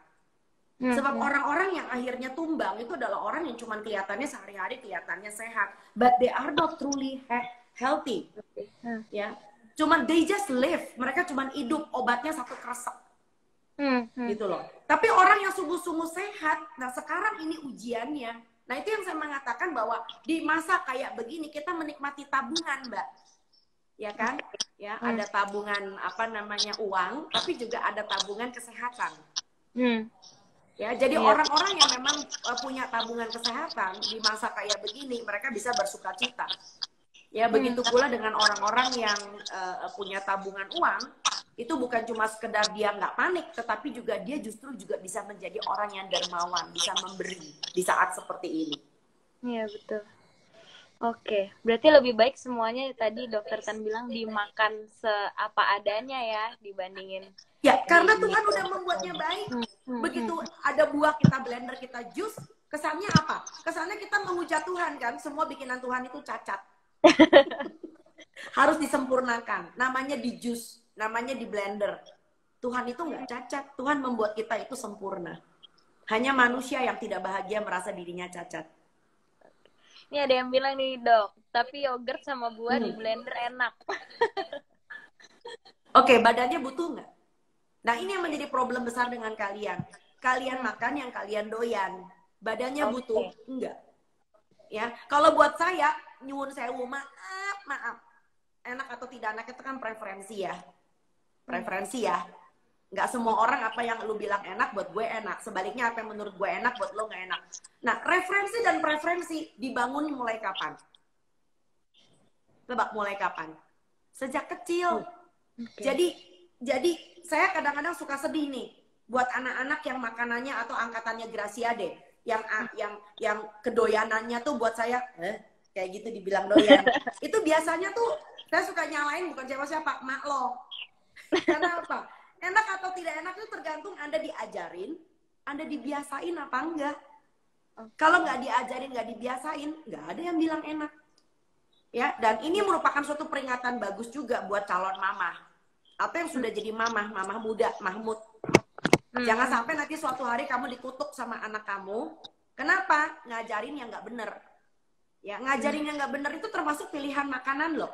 Hmm, Sebab hmm. orang-orang yang akhirnya tumbang itu adalah orang yang cuma kelihatannya sehari-hari kelihatannya sehat, but they are not truly he- healthy. Hmm. Ya, cuman they just live. Mereka cuman hidup, obatnya satu kresek Hmm, hmm. gitu loh. Tapi orang yang sungguh-sungguh sehat, nah sekarang ini ujiannya. Nah itu yang saya mengatakan bahwa di masa kayak begini kita menikmati tabungan, Mbak. Ya kan? Ya, Hmm. ada tabungan apa namanya uang, tapi juga ada tabungan kesehatan. Hmm. Ya, jadi Iya. orang-orang yang memang uh, punya tabungan kesehatan di masa kayak begini, mereka bisa bersuka cita. Ya, begitu pula dengan orang-orang yang uh, punya tabungan uang, itu bukan cuma sekedar dia nggak panik, tetapi juga dia justru juga bisa menjadi orang yang dermawan, bisa memberi di saat seperti ini. Iya betul. Oke, berarti lebih baik semuanya tadi dokter Tan bilang dimakan seapa adanya ya dibandingin. Ya, karena Tuhan gitu. udah membuatnya baik. Hmm, Begitu hmm. ada buah kita blender, kita jus, kesannya apa? Kesannya kita menghujat Tuhan kan, semua bikinan Tuhan itu cacat. Harus disempurnakan. Namanya di jus, namanya di blender. Tuhan itu nggak cacat. Tuhan membuat kita itu sempurna. Hanya manusia yang tidak bahagia merasa dirinya cacat. Ini ada yang bilang nih dok, tapi yogurt sama buah di Hmm. blender enak. Oke, badannya butuh nggak? Nah, ini yang menjadi problem besar dengan kalian. Kalian makan yang kalian doyan. Badannya butuh? Enggak. Ya, kalau buat saya, nyuwun sewu, maaf, maaf. Enak atau tidak enak itu kan preferensi ya. Preferensi ya. Nggak semua orang apa yang lu bilang enak buat gue enak. Sebaliknya apa yang menurut gue enak buat lo nggak enak. Nah, referensi dan preferensi dibangun mulai kapan? Tebak mulai kapan? Sejak kecil. Oke. Jadi jadi saya kadang-kadang suka sedih nih buat anak-anak yang makanannya atau angkatannya Graciade yang yang yang kedoyanannya tuh buat saya eh, kayak gitu dibilang doyan. itu biasanya tuh saya suka nyalain bukan siapa-siapa, mak lo. Karena apa? Enak atau tidak enak itu tergantung Anda diajarin, Anda dibiasain apa enggak. Kalau nggak diajarin, nggak dibiasain, nggak ada yang bilang enak. Ya, dan ini merupakan suatu peringatan bagus juga buat calon mama atau yang sudah jadi mamah, mamah muda, Mahmud. Hmm. Jangan sampai nanti suatu hari kamu dikutuk sama anak kamu. Kenapa? Ngajarin yang nggak bener. Ya, ngajarin yang nggak bener itu termasuk pilihan makanan loh.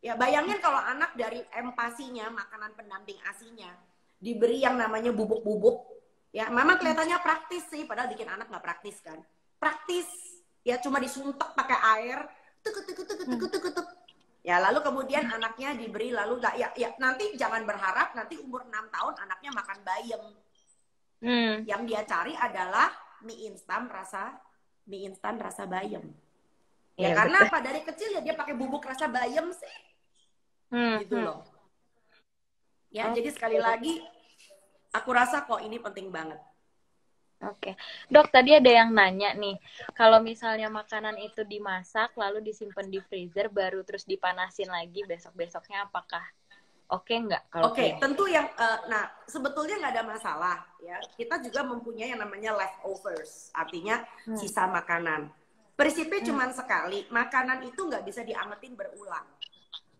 Ya, bayangin kalau anak dari empasinya, makanan pendamping asinya, diberi yang namanya bubuk-bubuk. Ya, mama kelihatannya praktis sih, padahal bikin anak nggak praktis kan. Praktis. Ya, cuma disuntak pakai air, tuk tuk tuk tuk tuk tuk tuk. Ya, lalu kemudian anaknya diberi lalu ya ya nanti jangan berharap nanti umur 6 tahun anaknya makan bayam. Hmm. Yang dia cari adalah mie instan rasa mie instan rasa bayam. Ya, Iya, karena apa? Dari kecil ya dia pakai bubuk rasa bayam sih, Hmm, gitu hmm. loh. Ya, Oke. jadi sekali lagi aku rasa kok ini penting banget. Oke, dok tadi ada yang nanya nih, kalau misalnya makanan itu dimasak lalu disimpan di freezer baru terus dipanasin lagi besok besoknya apakah oke nggak kalau Oke, kayak- tentu yang eh, nah sebetulnya nggak ada masalah ya. Kita juga mempunyai yang namanya leftovers, artinya Hmm. sisa makanan. Prinsipnya Hmm. cuma sekali, makanan itu nggak bisa diangetin berulang.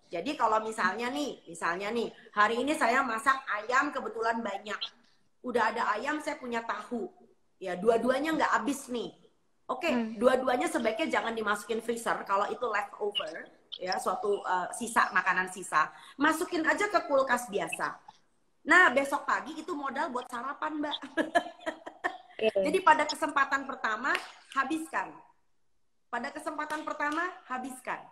Jadi kalau misalnya nih, misalnya nih, hari ini saya masak ayam kebetulan banyak. Udah ada ayam, saya punya tahu. Ya, dua-duanya nggak habis nih. Oke, Hmm. dua-duanya sebaiknya jangan dimasukin freezer kalau itu leftover, ya, suatu uh, sisa makanan sisa. Masukin aja ke kulkas biasa. Nah, besok pagi itu modal buat sarapan, Mbak. Oke. Jadi pada kesempatan pertama habiskan. Pada kesempatan pertama habiskan.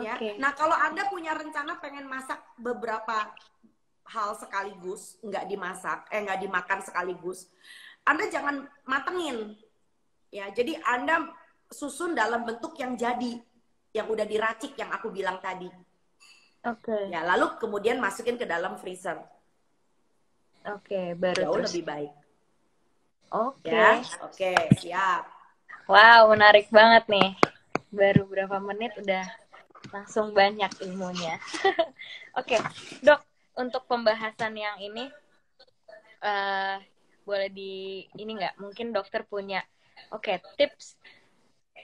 Ya. Oke. Nah, kalau Anda punya rencana pengen masak beberapa hal sekaligus, nggak dimasak, eh nggak dimakan sekaligus, Anda jangan matengin. Ya, jadi Anda susun dalam bentuk yang jadi, yang udah diracik yang aku bilang tadi. Oke, Ya, lalu kemudian masukin ke dalam freezer. oke, baru Jauh terus. lebih baik. Oke, Ya, oke, siap. Wow, menarik banget nih. Baru berapa menit udah langsung banyak ilmunya. Oke, okay. dok, untuk pembahasan yang ini, uh, boleh di ini nggak? Mungkin dokter punya, oke, okay, tips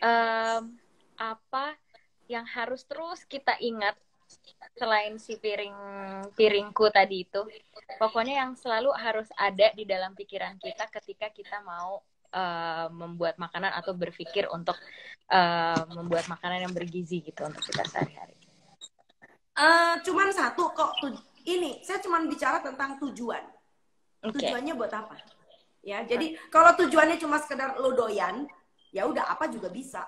um, apa yang harus terus kita ingat selain si piring piringku tadi itu? Pokoknya yang selalu harus ada di dalam pikiran kita ketika kita mau uh, membuat makanan atau berpikir untuk uh, membuat makanan yang bergizi gitu untuk kita sehari-hari. Uh, cuman satu kok ini saya cuman bicara tentang tujuan okay. tujuannya buat apa ya jadi kalau tujuannya cuma sekedar lo doyan ya udah apa juga bisa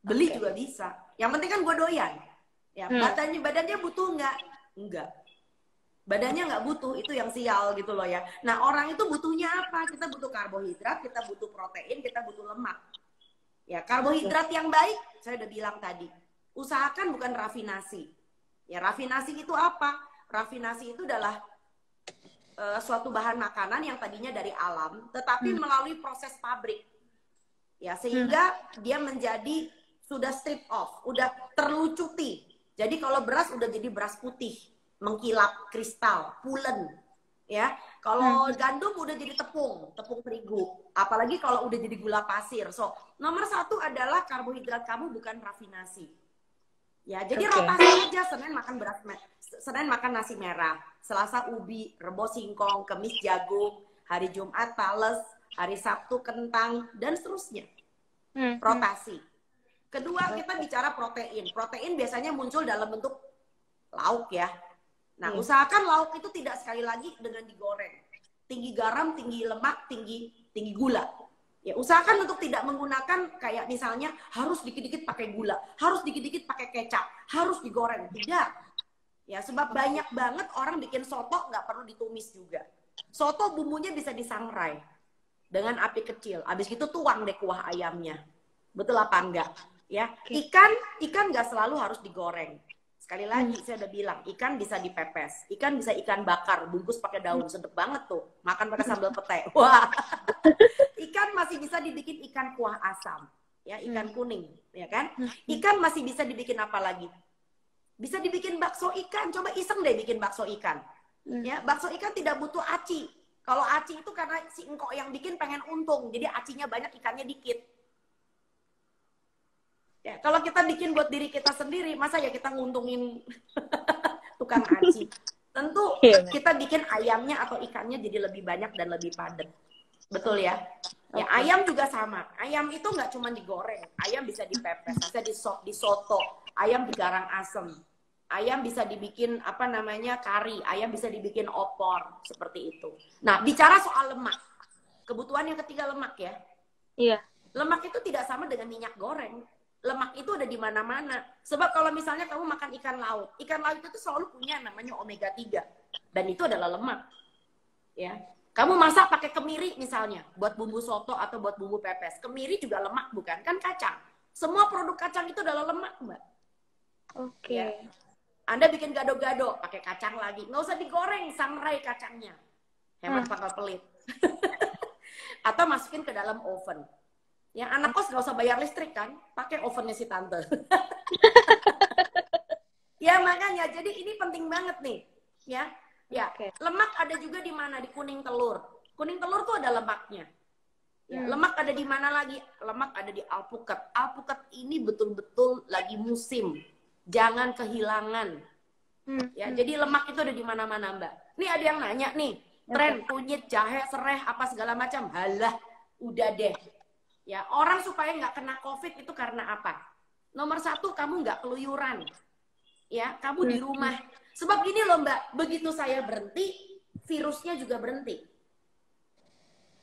beli okay. juga bisa yang penting kan gue doyan Ya, hmm. badannya badannya butuh nggak? Enggak. Badannya nggak butuh, itu yang sial gitu loh ya. Nah, orang itu butuhnya apa? Kita butuh karbohidrat, kita butuh protein, kita butuh lemak. Ya, karbohidrat yang baik, saya udah bilang tadi. Usahakan bukan rafinasi. Ya, rafinasi itu apa? Rafinasi itu adalah uh, suatu bahan makanan yang tadinya dari alam, tetapi hmm. melalui proses pabrik. Ya, sehingga hmm. dia menjadi sudah strip off, udah terlucuti jadi kalau beras udah jadi beras putih, mengkilap kristal, pulen, ya. Kalau hmm. gandum udah jadi tepung, tepung terigu. Apalagi kalau udah jadi gula pasir. So, nomor satu adalah karbohidrat kamu bukan rafinasi. Ya, jadi okay. rotasi aja. Senin makan beras, Senin makan nasi merah, Selasa ubi, Rebo singkong, Kemis jagung, hari Jumat tales, hari Sabtu kentang dan seterusnya. Hmm. Rotasi. Kedua, kita bicara protein. Protein biasanya muncul dalam bentuk lauk ya. Nah, hmm. usahakan lauk itu tidak sekali lagi dengan digoreng. Tinggi garam, tinggi lemak, tinggi tinggi gula. Ya, usahakan untuk tidak menggunakan kayak misalnya harus dikit-dikit pakai gula, harus dikit-dikit pakai kecap, harus digoreng. Tidak. Ya, sebab banyak banget orang bikin soto nggak perlu ditumis juga. Soto bumbunya bisa disangrai dengan api kecil. Habis itu tuang deh kuah ayamnya. Betul apa enggak? ya ikan ikan nggak selalu harus digoreng sekali lagi hmm. saya udah bilang ikan bisa dipepes ikan bisa ikan bakar bungkus pakai daun hmm. sedep banget tuh makan pakai sambal pete wah ikan masih bisa dibikin ikan kuah asam ya ikan hmm. kuning ya kan hmm. ikan masih bisa dibikin apa lagi bisa dibikin bakso ikan coba iseng deh bikin bakso ikan ya bakso ikan tidak butuh aci kalau aci itu karena si engkok yang bikin pengen untung jadi acinya banyak ikannya dikit Ya, kalau kita bikin buat diri kita sendiri, masa ya kita nguntungin tukang aci? Tentu iya, kita bikin ayamnya atau ikannya jadi lebih banyak dan lebih padat. Betul ya? Ya, okay. ayam juga sama. Ayam itu nggak cuma digoreng. Ayam bisa dipepes, bisa disot, disoto. Ayam digarang asem. Ayam bisa dibikin apa namanya kari. Ayam bisa dibikin opor seperti itu. Nah, bicara soal lemak. Kebutuhan yang ketiga lemak ya. Iya. Lemak itu tidak sama dengan minyak goreng lemak itu ada di mana-mana. Sebab kalau misalnya kamu makan ikan laut, ikan laut itu selalu punya namanya omega 3 dan itu adalah lemak. Ya. Kamu masak pakai kemiri misalnya buat bumbu soto atau buat bumbu pepes. Kemiri juga lemak bukan? Kan kacang. Semua produk kacang itu adalah lemak, Mbak. Oke. Okay. Ya. Anda bikin gado-gado pakai kacang lagi. Nggak usah digoreng, sangrai kacangnya. Hemat hmm. pangkal pelit. atau masukin ke dalam oven yang anak kos nggak usah bayar listrik kan, pakai ovennya si tante. ya makanya, jadi ini penting banget nih, ya. Ya, okay. lemak ada juga di mana di kuning telur. Kuning telur tuh ada lemaknya. Ya, hmm. Lemak ada di mana lagi? Lemak ada di alpukat. Alpukat ini betul-betul lagi musim. Jangan kehilangan. Hmm. Ya, hmm. jadi lemak itu ada di mana-mana, Mbak. Nih ada yang nanya nih, tren kunyit, jahe, serai, apa segala macam. Halah, udah deh Ya, orang supaya nggak kena COVID itu karena apa? Nomor satu, kamu nggak keluyuran. Ya, kamu di rumah. Sebab gini loh Mbak, begitu saya berhenti, virusnya juga berhenti.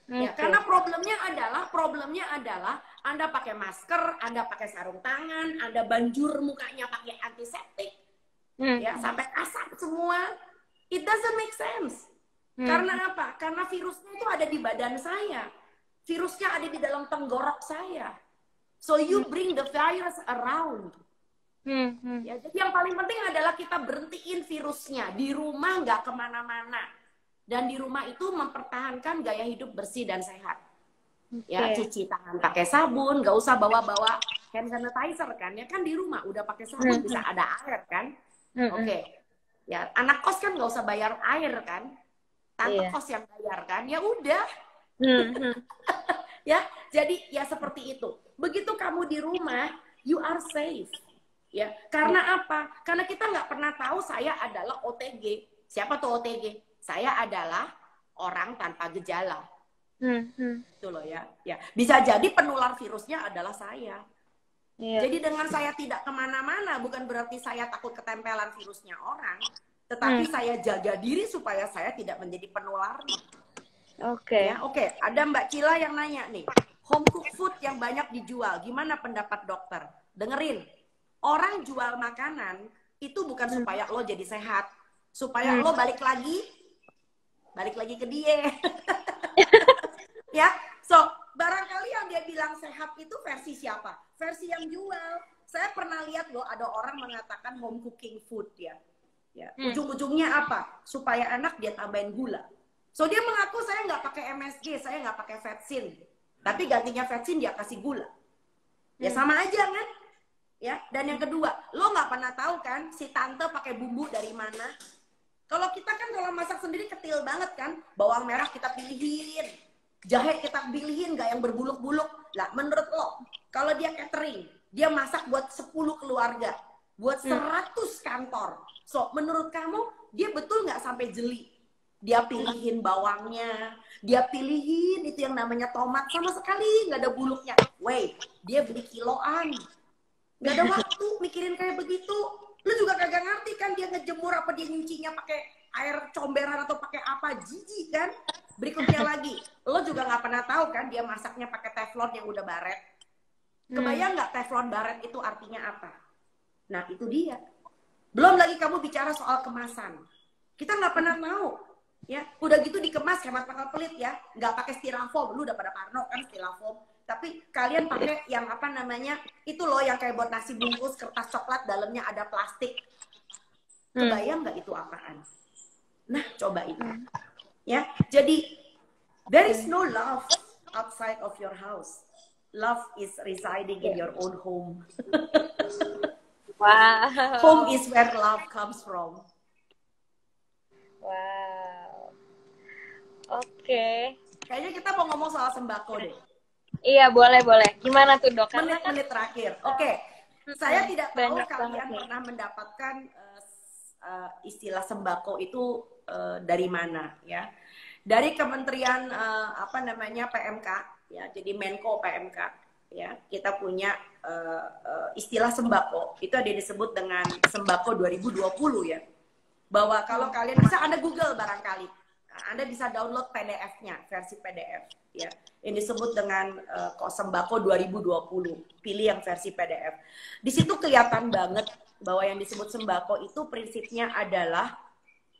Ya, karena problemnya adalah problemnya adalah Anda pakai masker, Anda pakai sarung tangan, Anda banjur mukanya pakai antiseptik. Hmm. Ya, sampai asap semua. It doesn't make sense. Hmm. Karena apa? Karena virusnya itu ada di badan saya virusnya ada di dalam tenggorok saya. So you hmm. bring the virus around. Hmm, hmm. Ya, jadi yang paling penting adalah kita berhentiin virusnya di rumah nggak ke mana-mana dan di rumah itu mempertahankan gaya hidup bersih dan sehat. Okay. Ya, cuci tangan pakai sabun, nggak usah bawa-bawa hand sanitizer kan? Ya kan di rumah udah pakai sabun bisa ada air kan? Oke. Okay. Ya, anak kos kan nggak usah bayar air kan? Tante yeah. kos yang bayar kan? Ya udah. Ya, jadi ya seperti itu. Begitu kamu di rumah, you are safe. Ya, karena apa? Karena kita nggak pernah tahu saya adalah OTG. Siapa tuh OTG? Saya adalah orang tanpa gejala Hmm, hmm. Itu loh ya. Ya, bisa jadi penular virusnya adalah saya. Yeah. Jadi dengan saya tidak ke mana-mana, bukan berarti saya takut ketempelan virusnya orang, tetapi hmm. saya jaga diri supaya saya tidak menjadi penularnya. Oke. Okay. Ya, oke. Okay. Ada Mbak Cila yang nanya nih, home cooked food yang banyak dijual, gimana pendapat dokter? Dengerin, orang jual makanan itu bukan hmm. supaya lo jadi sehat, supaya hmm. lo balik lagi, balik lagi ke dia. ya so barangkali yang dia bilang sehat itu versi siapa? Versi yang jual. Saya pernah lihat loh ada orang mengatakan home cooking food ya. Ya hmm. ujung-ujungnya apa? Supaya anak dia tambahin gula. So dia mengaku saya nggak pakai MSG saya nggak pakai vetsin tapi gantinya vetsin dia kasih gula. Ya hmm. sama aja kan? Ya dan yang kedua lo nggak pernah tahu kan si tante pakai bumbu dari mana kalau kita kan kalau masak sendiri ketil banget kan bawang merah kita pilihin jahe kita pilihin nggak yang berbuluk-buluk. Lah menurut lo kalau dia catering dia masak buat 10 keluarga buat 100 hmm. kantor. So menurut kamu dia betul nggak sampai jeli? Dia pilihin bawangnya dia pilihin itu yang namanya tomat sama sekali nggak ada buluknya. Wait dia beli kiloan. Nggak ada waktu mikirin kayak begitu lu juga kagak ngerti kan dia ngejemur apa dia nyucinya pakai air comberan atau pakai apa jijik kan Berikutnya lagi, lo juga nggak pernah tahu kan dia masaknya pakai teflon yang udah baret. Hmm. Kebayang nggak teflon baret itu artinya apa? Nah itu dia. Belum lagi kamu bicara soal kemasan. Kita nggak pernah tahu. Ya, udah gitu dikemas hemat bakal pelit ya, nggak pakai styrofoam. Lu udah pada parno kan styrofoam. Tapi kalian pakai yang apa namanya? Itu loh yang kayak buat nasi bungkus kertas coklat dalamnya ada plastik. Hmm. Kebayang nggak itu apaan? Nah, coba itu. Hmm. Ya, jadi there is no love outside of your house. Love is residing in your own home. wow. Home is where love comes from. Wow. Oke. Okay. Kayaknya kita mau ngomong soal sembako deh. Iya, boleh, boleh. Gimana tuh, Dok? Menit-menit terakhir. Oke. Okay. Saya tidak tahu Banyak kalian pernah mendapatkan uh, uh, istilah sembako itu uh, dari mana ya dari Kementerian uh, apa namanya PMK ya jadi Menko PMK ya kita punya uh, uh, istilah sembako itu ada disebut dengan sembako 2020 ya bahwa kalau kalian bisa anda Google barangkali anda bisa download PDF-nya versi PDF ya. Yang disebut dengan uh, sembako 2020 pilih yang versi PDF di situ kelihatan banget bahwa yang disebut sembako itu prinsipnya adalah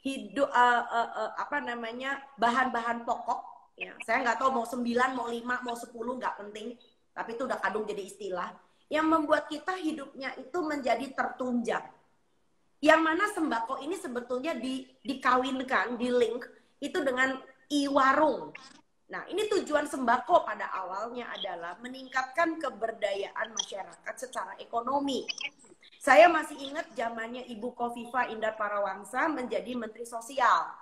hidup uh, uh, uh, apa namanya bahan-bahan pokok ya. Saya nggak tahu mau 9 mau 5 mau 10 nggak penting. Tapi itu udah kadung jadi istilah. Yang membuat kita hidupnya itu menjadi tertunjang. Yang mana sembako ini sebetulnya di, dikawinkan di link itu dengan i-warung Nah, ini tujuan sembako pada awalnya adalah meningkatkan keberdayaan masyarakat secara ekonomi. Saya masih ingat zamannya Ibu Kofifa Indar Parawangsa menjadi Menteri Sosial.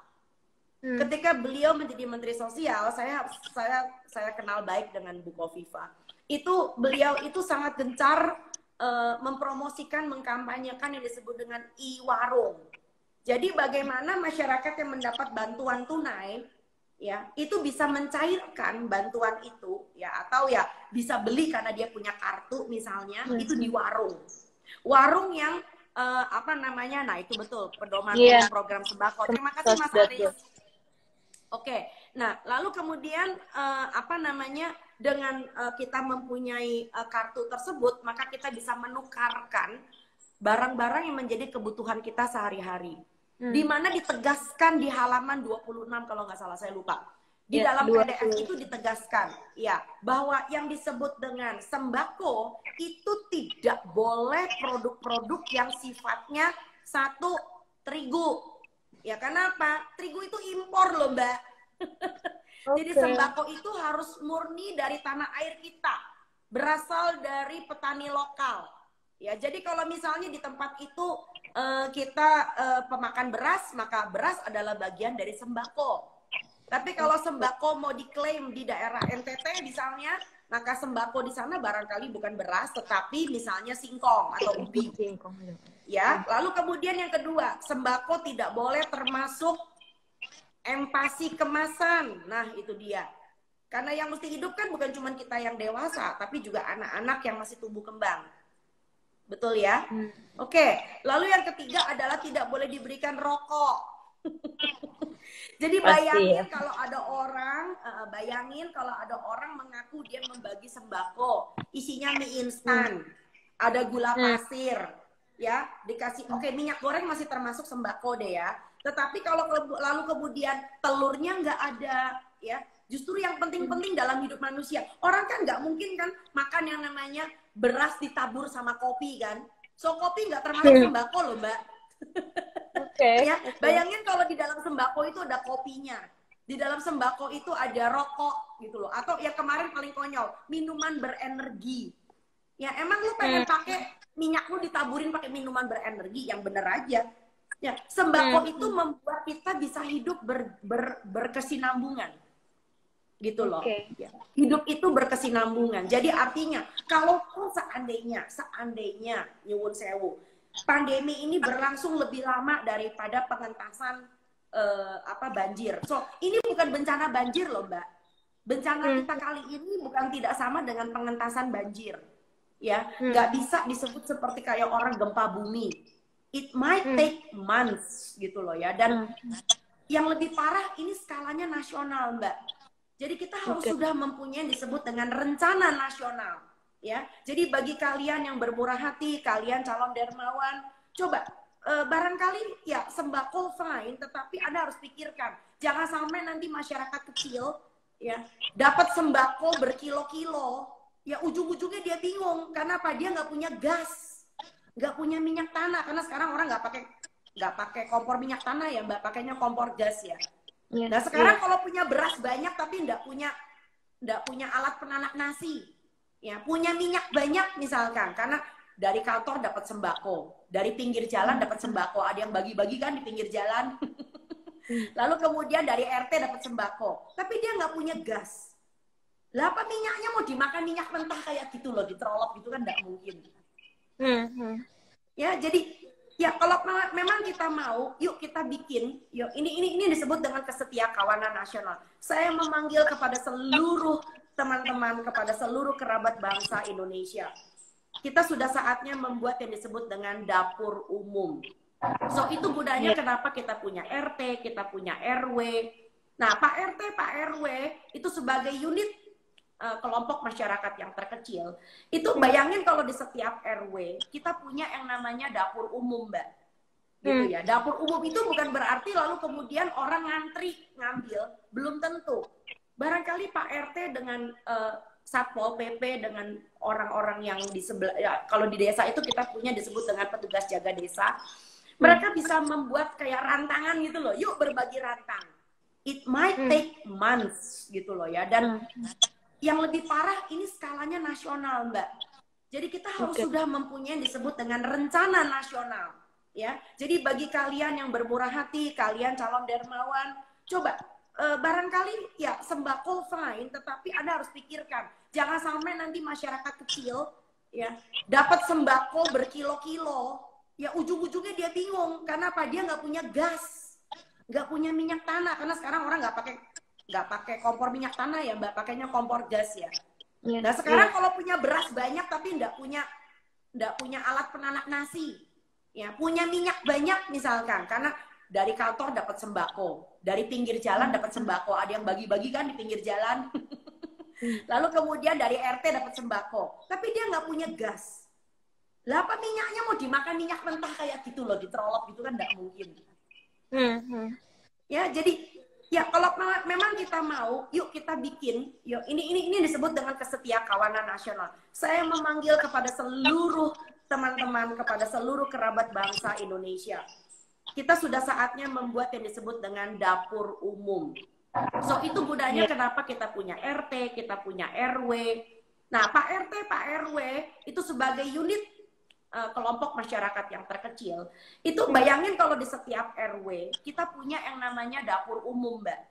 Hmm. Ketika beliau menjadi Menteri Sosial, saya saya saya kenal baik dengan Bu Kofifa. Itu beliau itu sangat gencar uh, mempromosikan, mengkampanyekan yang disebut dengan e-warung. Jadi bagaimana masyarakat yang mendapat bantuan tunai ya itu bisa mencairkan bantuan itu ya atau ya bisa beli karena dia punya kartu misalnya hmm. itu di warung warung yang uh, apa namanya nah itu betul pedoman yeah. program sembako terima kasih mas Aris oke okay. nah lalu kemudian uh, apa namanya dengan uh, kita mempunyai uh, kartu tersebut maka kita bisa menukarkan barang-barang yang menjadi kebutuhan kita sehari-hari hmm. di mana ditegaskan di halaman 26 kalau nggak salah saya lupa di ya, dalam PDF itu ditegaskan ya bahwa yang disebut dengan sembako itu tidak boleh produk-produk yang sifatnya satu terigu. Ya kenapa? Terigu itu impor loh, Mbak. Okay. Jadi sembako itu harus murni dari tanah air kita, berasal dari petani lokal. Ya, jadi kalau misalnya di tempat itu uh, kita uh, pemakan beras, maka beras adalah bagian dari sembako. Tapi kalau sembako mau diklaim di daerah NTT misalnya, maka sembako di sana barangkali bukan beras, tetapi misalnya singkong atau ubi. Ya, lalu kemudian yang kedua, sembako tidak boleh termasuk empasi kemasan. Nah, itu dia. Karena yang mesti hidup kan bukan cuma kita yang dewasa, tapi juga anak-anak yang masih tumbuh kembang. Betul ya? Hmm. Oke, lalu yang ketiga adalah tidak boleh diberikan rokok. Jadi bayangin Pasti, ya. kalau ada orang, uh, bayangin kalau ada orang mengaku dia membagi sembako, isinya mie instan, hmm. ada gula hmm. pasir, ya, dikasih, oke okay, minyak goreng masih termasuk sembako deh ya. Tetapi kalau lalu kemudian telurnya nggak ada, ya, justru yang penting-penting dalam hidup manusia. Orang kan nggak mungkin kan makan yang namanya beras ditabur sama kopi kan. So kopi nggak termasuk hmm. sembako loh mbak. Okay, ya, okay. bayangin kalau di dalam sembako itu ada kopinya. Di dalam sembako itu ada rokok gitu loh. Atau ya kemarin paling konyol, minuman berenergi. Ya emang lu pengen hmm. pakai minyak lu ditaburin pakai minuman berenergi yang bener aja. Ya, sembako hmm. itu membuat kita bisa hidup ber, ber, berkesinambungan. Gitu loh. Okay. Ya. Hidup itu berkesinambungan. Jadi artinya kalau seandainya, seandainya nyuwun sewu, pandemi ini berlangsung lebih lama daripada pengentasan uh, apa banjir. So ini bukan bencana banjir loh mbak. Bencana hmm. kita kali ini bukan tidak sama dengan pengentasan banjir, ya. Hmm. Nggak bisa disebut seperti kayak orang gempa bumi. It might hmm. take months gitu loh ya. Dan hmm. yang lebih parah ini skalanya nasional mbak. Jadi kita harus okay. sudah mempunyai disebut dengan rencana nasional ya. Jadi bagi kalian yang bermurah hati, kalian calon dermawan, coba e, barangkali ya sembako fine, tetapi Anda harus pikirkan, jangan sampai nanti masyarakat kecil ya dapat sembako berkilo-kilo, ya ujung-ujungnya dia bingung karena apa? Dia nggak punya gas, nggak punya minyak tanah karena sekarang orang nggak pakai nggak pakai kompor minyak tanah ya, mbak pakainya kompor gas ya. Yeah, nah sekarang yeah. kalau punya beras banyak tapi nggak punya nggak punya alat penanak nasi, ya punya minyak banyak misalkan karena dari kantor dapat sembako dari pinggir jalan dapat sembako ada yang bagi-bagi kan di pinggir jalan lalu kemudian dari RT dapat sembako tapi dia nggak punya gas lah apa minyaknya mau dimakan minyak mentah kayak gitu loh diterolok gitu kan nggak mungkin hmm, hmm. ya jadi ya kalau memang kita mau yuk kita bikin yuk ini ini ini disebut dengan kesetiakawanan nasional saya memanggil kepada seluruh teman-teman, kepada seluruh kerabat bangsa Indonesia. Kita sudah saatnya membuat yang disebut dengan dapur umum. So itu gunanya ya. kenapa kita punya RT, kita punya RW. Nah, Pak RT, Pak RW itu sebagai unit uh, kelompok masyarakat yang terkecil, itu ya. bayangin kalau di setiap RW kita punya yang namanya dapur umum, Mbak. Gitu hmm. ya. Dapur umum itu bukan berarti lalu kemudian orang ngantri ngambil, belum tentu barangkali Pak RT dengan uh, Satpol PP dengan orang-orang yang di sebelah ya, kalau di desa itu kita punya disebut dengan petugas jaga desa. Mereka hmm. bisa membuat kayak rantangan gitu loh. Yuk berbagi rantang. It might hmm. take months gitu loh ya. Dan hmm. Yang lebih parah ini skalanya nasional, Mbak. Jadi kita harus okay. sudah mempunyai disebut dengan rencana nasional, ya. Jadi bagi kalian yang bermurah hati, kalian calon dermawan, coba uh, barangkali ya sembako fine, tetapi Anda harus pikirkan jangan sampai nanti masyarakat kecil ya dapat sembako berkilo-kilo, ya ujung-ujungnya dia bingung karena apa? Dia nggak punya gas, nggak punya minyak tanah karena sekarang orang nggak pakai nggak pakai kompor minyak tanah ya, mbak pakainya kompor gas ya. ya nah sekarang ya. kalau punya beras banyak tapi nggak punya nggak punya alat penanak nasi, ya punya minyak banyak misalkan karena dari kantor dapat sembako, dari pinggir jalan dapat sembako, ada yang bagi-bagi kan di pinggir jalan. Lalu kemudian dari RT dapat sembako, tapi dia nggak punya gas. Lah apa minyaknya mau dimakan minyak mentah kayak gitu loh, diterolok gitu kan nggak mungkin. Hmm, hmm. Ya jadi ya kalau memang kita mau, yuk kita bikin, yuk ini ini ini disebut dengan kesetiakawanan nasional. Saya memanggil kepada seluruh teman-teman, kepada seluruh kerabat bangsa Indonesia kita sudah saatnya membuat yang disebut dengan dapur umum. So itu gunanya kenapa kita punya RT, kita punya RW. Nah, Pak RT, Pak RW itu sebagai unit uh, kelompok masyarakat yang terkecil. Itu bayangin kalau di setiap RW kita punya yang namanya dapur umum, Mbak.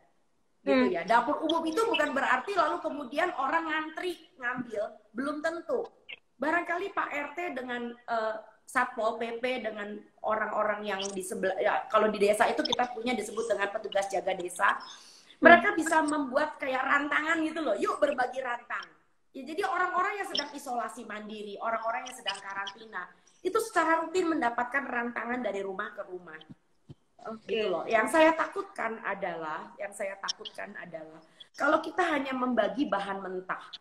Gitu ya. Dapur umum itu bukan berarti lalu kemudian orang ngantri ngambil, belum tentu. Barangkali Pak RT dengan uh, Satpol PP dengan orang-orang yang di sebelah ya, kalau di desa itu kita punya disebut dengan petugas jaga desa mereka bisa membuat kayak rantangan gitu loh yuk berbagi rantang ya jadi orang-orang yang sedang isolasi mandiri orang-orang yang sedang karantina itu secara rutin mendapatkan rantangan dari rumah ke rumah okay. gitu loh yang saya takutkan adalah yang saya takutkan adalah kalau kita hanya membagi bahan mentah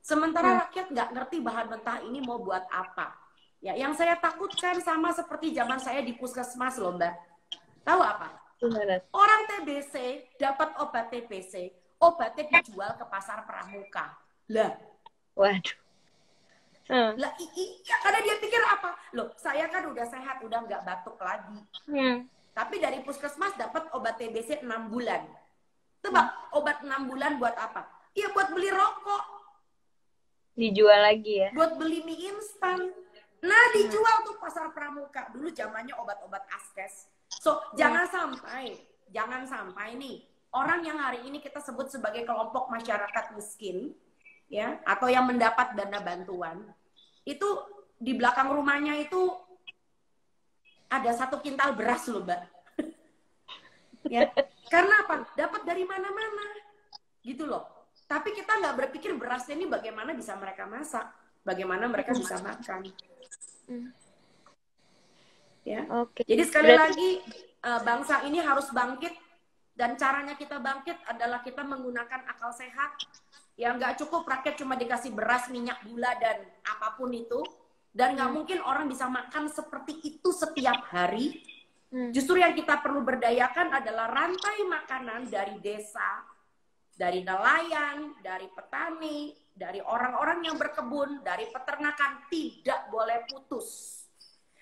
sementara hmm. rakyat nggak ngerti bahan mentah ini mau buat apa ya yang saya takutkan sama seperti zaman saya di puskesmas loh mbak tahu apa Orang TBC dapat obat TBC, obatnya dijual ke pasar pramuka. Lah. Waduh. Hmm. Lah, iya karena dia pikir apa? Loh, saya kan udah sehat, udah nggak batuk lagi. Hmm. Tapi dari puskesmas dapat obat TBC 6 bulan. Tebak, hmm. obat 6 bulan buat apa? Iya buat beli rokok. Dijual lagi ya? Buat beli mie instan. Nah, dijual tuh pasar pramuka. Dulu zamannya obat-obat askes So, jangan sampai, jangan sampai nih orang yang hari ini kita sebut sebagai kelompok masyarakat miskin, ya, atau yang mendapat dana bantuan, itu di belakang rumahnya itu ada satu kintal beras loh, Mbak. ya, karena apa? Dapat dari mana-mana, gitu loh. Tapi kita nggak berpikir berasnya ini bagaimana bisa mereka masak, bagaimana mereka bisa makan. Hmm ya. Oke. Jadi sekali Berarti... lagi uh, bangsa ini harus bangkit dan caranya kita bangkit adalah kita menggunakan akal sehat. Yang nggak cukup rakyat cuma dikasih beras, minyak, gula dan apa pun itu dan nggak hmm. mungkin orang bisa makan seperti itu setiap hari. Hmm. Justru yang kita perlu berdayakan adalah rantai makanan dari desa, dari nelayan, dari petani, dari orang-orang yang berkebun, dari peternakan tidak boleh putus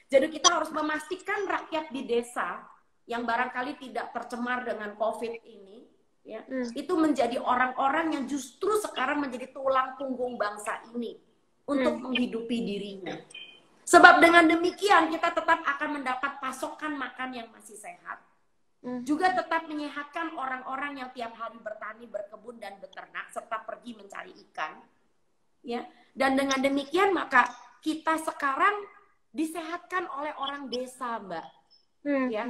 jadi kita harus memastikan rakyat di desa yang barangkali tidak tercemar dengan COVID ini, ya, hmm. itu menjadi orang-orang yang justru sekarang menjadi tulang punggung bangsa ini untuk hmm. menghidupi dirinya. Sebab dengan demikian kita tetap akan mendapat pasokan makan yang masih sehat, hmm. juga tetap menyehatkan orang-orang yang tiap hari bertani, berkebun dan beternak serta pergi mencari ikan. Ya, dan dengan demikian maka kita sekarang disehatkan oleh orang desa, Mbak. Hmm. Ya.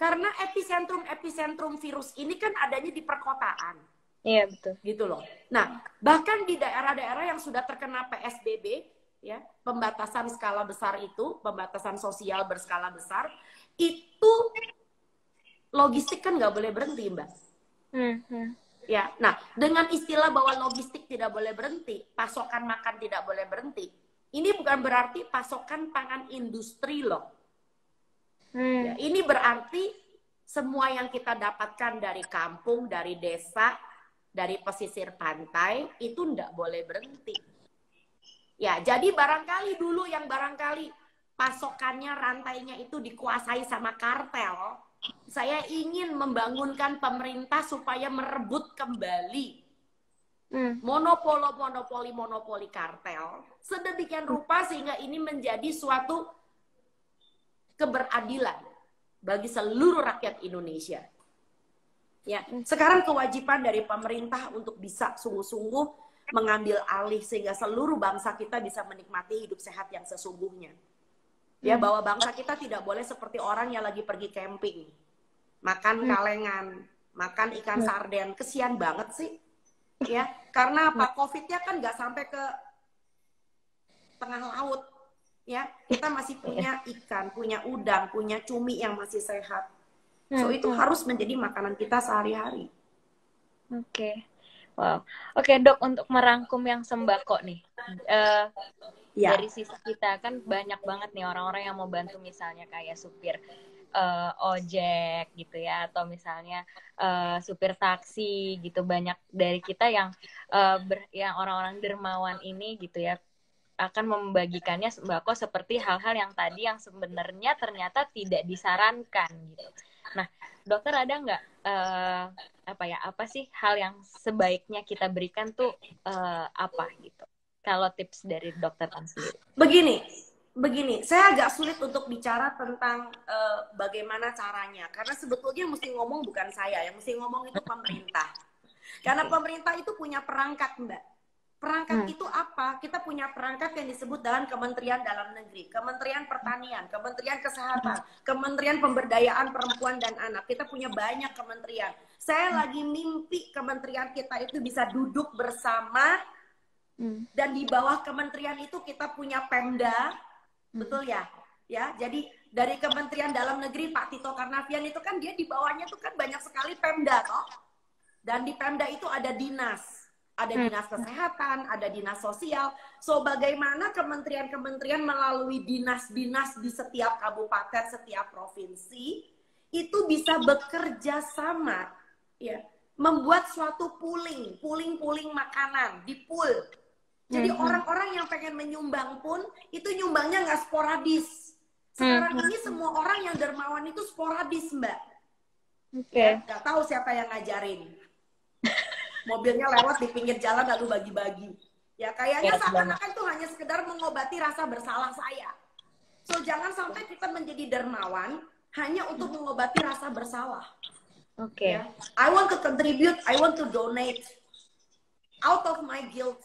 Karena epicentrum epicentrum virus ini kan adanya di perkotaan. Iya, betul. Gitu loh. Nah, bahkan di daerah-daerah yang sudah terkena PSBB, ya, pembatasan skala besar itu, pembatasan sosial berskala besar, itu logistik kan nggak boleh berhenti, Mbak. Hmm, hmm. Ya, nah dengan istilah bahwa logistik tidak boleh berhenti, pasokan makan tidak boleh berhenti, ini bukan berarti pasokan pangan industri loh. Hmm. Ya, ini berarti semua yang kita dapatkan dari kampung, dari desa, dari pesisir pantai itu ndak boleh berhenti. Ya, jadi barangkali dulu yang barangkali pasokannya rantainya itu dikuasai sama kartel, saya ingin membangunkan pemerintah supaya merebut kembali Hmm. monopolo monopoli monopoli kartel sedemikian rupa sehingga ini menjadi suatu keberadilan bagi seluruh rakyat Indonesia. Ya, sekarang kewajiban dari pemerintah untuk bisa sungguh-sungguh mengambil alih sehingga seluruh bangsa kita bisa menikmati hidup sehat yang sesungguhnya. Ya, hmm. bahwa bangsa kita tidak boleh seperti orang yang lagi pergi camping, makan hmm. kalengan, makan ikan sarden, kesian banget sih ya karena apa covidnya kan nggak sampai ke tengah laut ya kita masih punya ikan punya udang punya cumi yang masih sehat so itu hmm. harus menjadi makanan kita sehari-hari oke okay. wow oke okay, dok untuk merangkum yang sembako nih uh, ya. dari sisi kita kan banyak banget nih orang-orang yang mau bantu misalnya kayak supir uh, ojek gitu ya atau misalnya uh, supir taksi gitu banyak dari kita yang uh, ber, yang orang-orang dermawan ini gitu ya akan membagikannya sembako seperti hal-hal yang tadi yang sebenarnya ternyata tidak disarankan gitu. Nah, dokter ada nggak uh, apa ya apa sih hal yang sebaiknya kita berikan tuh uh, apa gitu? Kalau tips dari dokter Tan sendiri. Begini begini saya agak sulit untuk bicara tentang uh, bagaimana caranya. Karena sebetulnya yang mesti ngomong bukan saya yang mesti ngomong itu pemerintah. Karena pemerintah itu punya perangkat mbak Perangkat hmm. itu apa? Kita punya perangkat yang disebut dalam Kementerian Dalam Negeri, Kementerian Pertanian, Kementerian Kesehatan, Kementerian Pemberdayaan Perempuan dan Anak. Kita punya banyak kementerian. Saya hmm. lagi mimpi kementerian kita itu bisa duduk bersama hmm. dan di bawah kementerian itu kita punya Pemda, hmm. betul ya? Ya, jadi dari Kementerian Dalam Negeri Pak Tito Karnavian itu kan dia di bawahnya itu kan banyak sekali Pemda toh. Dan di Pemda itu ada dinas ada dinas kesehatan, ada dinas sosial. So bagaimana kementerian-kementerian melalui dinas-dinas di setiap kabupaten, setiap provinsi itu bisa bekerja sama ya, membuat suatu pooling, pooling-pooling makanan di pool. Jadi hmm. orang-orang yang pengen menyumbang pun itu nyumbangnya nggak sporadis. Sekarang hmm. ini semua orang yang dermawan itu sporadis, Mbak. Oke. Okay. Gak tahu siapa yang ngajarin mobilnya lewat di pinggir jalan lalu bagi-bagi. Ya kayaknya ya, seakan-akan itu hanya sekedar mengobati rasa bersalah saya. So jangan sampai kita menjadi dermawan hanya untuk mengobati rasa bersalah. Oke. Okay. Ya. I want to contribute, I want to donate out of my guilt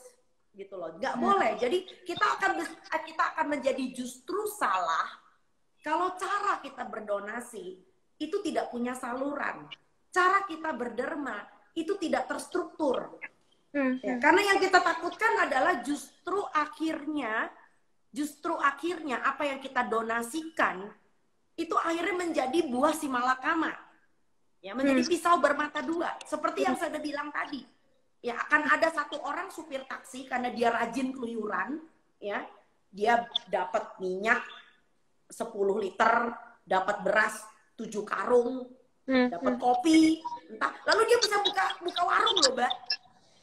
gitu loh. Gak hmm. boleh. Jadi kita akan kita akan menjadi justru salah kalau cara kita berdonasi itu tidak punya saluran. Cara kita berderma itu tidak terstruktur. Hmm. Ya, karena yang kita takutkan adalah justru akhirnya, justru akhirnya apa yang kita donasikan itu akhirnya menjadi buah si malakama, ya menjadi hmm. pisau bermata dua, seperti yang saya bilang tadi. Ya akan ada satu orang supir taksi karena dia rajin keluyuran, ya dia dapat minyak 10 liter, dapat beras 7 karung, hmm. dapat hmm. kopi entah lalu dia bisa buka buka warung loh mbak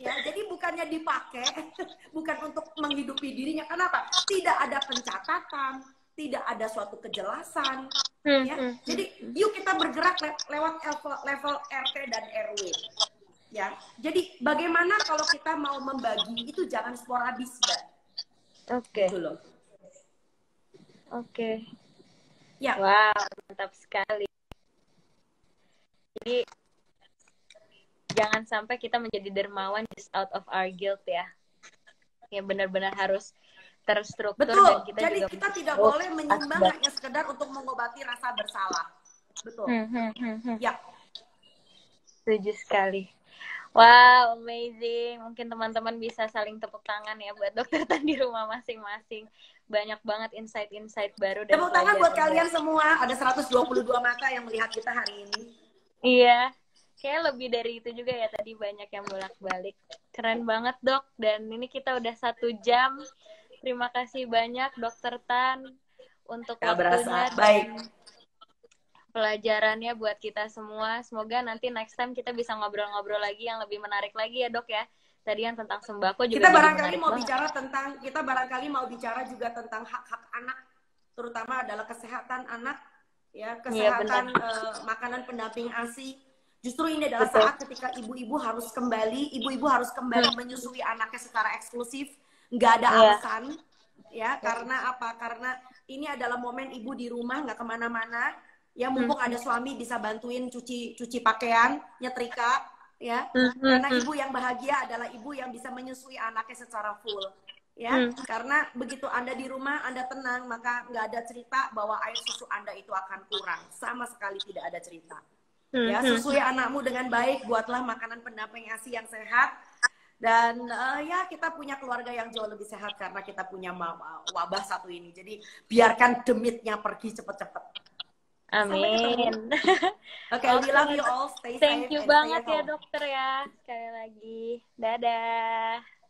ya jadi bukannya dipakai bukan untuk menghidupi dirinya kenapa tidak ada pencatatan tidak ada suatu kejelasan hmm. ya hmm. jadi yuk kita bergerak le lewat level, level RT dan RW ya jadi bagaimana kalau kita mau membagi itu jangan sporadis mbak oke okay. Gitu oke okay. ya wow mantap sekali jadi jangan sampai kita menjadi dermawan just out of our guilt ya. Ya benar-benar harus terstruktur Betul. dan kita Jadi juga kita tidak boleh menyumbang hanya sekedar untuk mengobati rasa bersalah. Betul. Hmm, hmm, hmm, hmm. Ya. Setuju sekali. Wow, amazing. Mungkin teman-teman bisa saling tepuk tangan ya buat dokter Tan di rumah masing-masing. Banyak banget insight-insight baru. Tepuk tangan buat kalian semua. Ada 122 mata yang melihat kita hari ini. Iya, kayak lebih dari itu juga ya tadi banyak yang bolak-balik. Keren banget dok, dan ini kita udah satu jam. Terima kasih banyak dokter Tan untuk Gak waktunya Baik. pelajarannya buat kita semua. Semoga nanti next time kita bisa ngobrol-ngobrol lagi yang lebih menarik lagi ya dok ya. Tadi yang tentang sembako juga. Kita barangkali mau banget. bicara tentang kita barangkali mau bicara juga tentang hak-hak anak, terutama adalah kesehatan anak ya iya, kesehatan ya, uh, makanan pendamping ASI. Justru ini adalah Betul. saat ketika ibu-ibu harus kembali, ibu-ibu harus kembali hmm. menyusui anaknya secara eksklusif, nggak ada ya. alasan, ya karena apa? Karena ini adalah momen ibu di rumah nggak ke mana-mana, ya mumpung hmm. ada suami bisa bantuin cuci cuci pakaian, nyetrika, ya. Hmm. Karena hmm. ibu yang bahagia adalah ibu yang bisa menyusui anaknya secara full ya hmm. karena begitu anda di rumah anda tenang maka nggak ada cerita bahwa air susu anda itu akan kurang sama sekali tidak ada cerita hmm. ya hmm. susui anakmu dengan baik buatlah makanan pendamping asi yang sehat dan uh, ya kita punya keluarga yang jauh lebih sehat karena kita punya wabah satu ini jadi biarkan demitnya pergi cepet-cepet Amin. Oke, okay, we love you all. Stay Thank safe. you banget ya dokter ya. Sekali lagi. Dadah.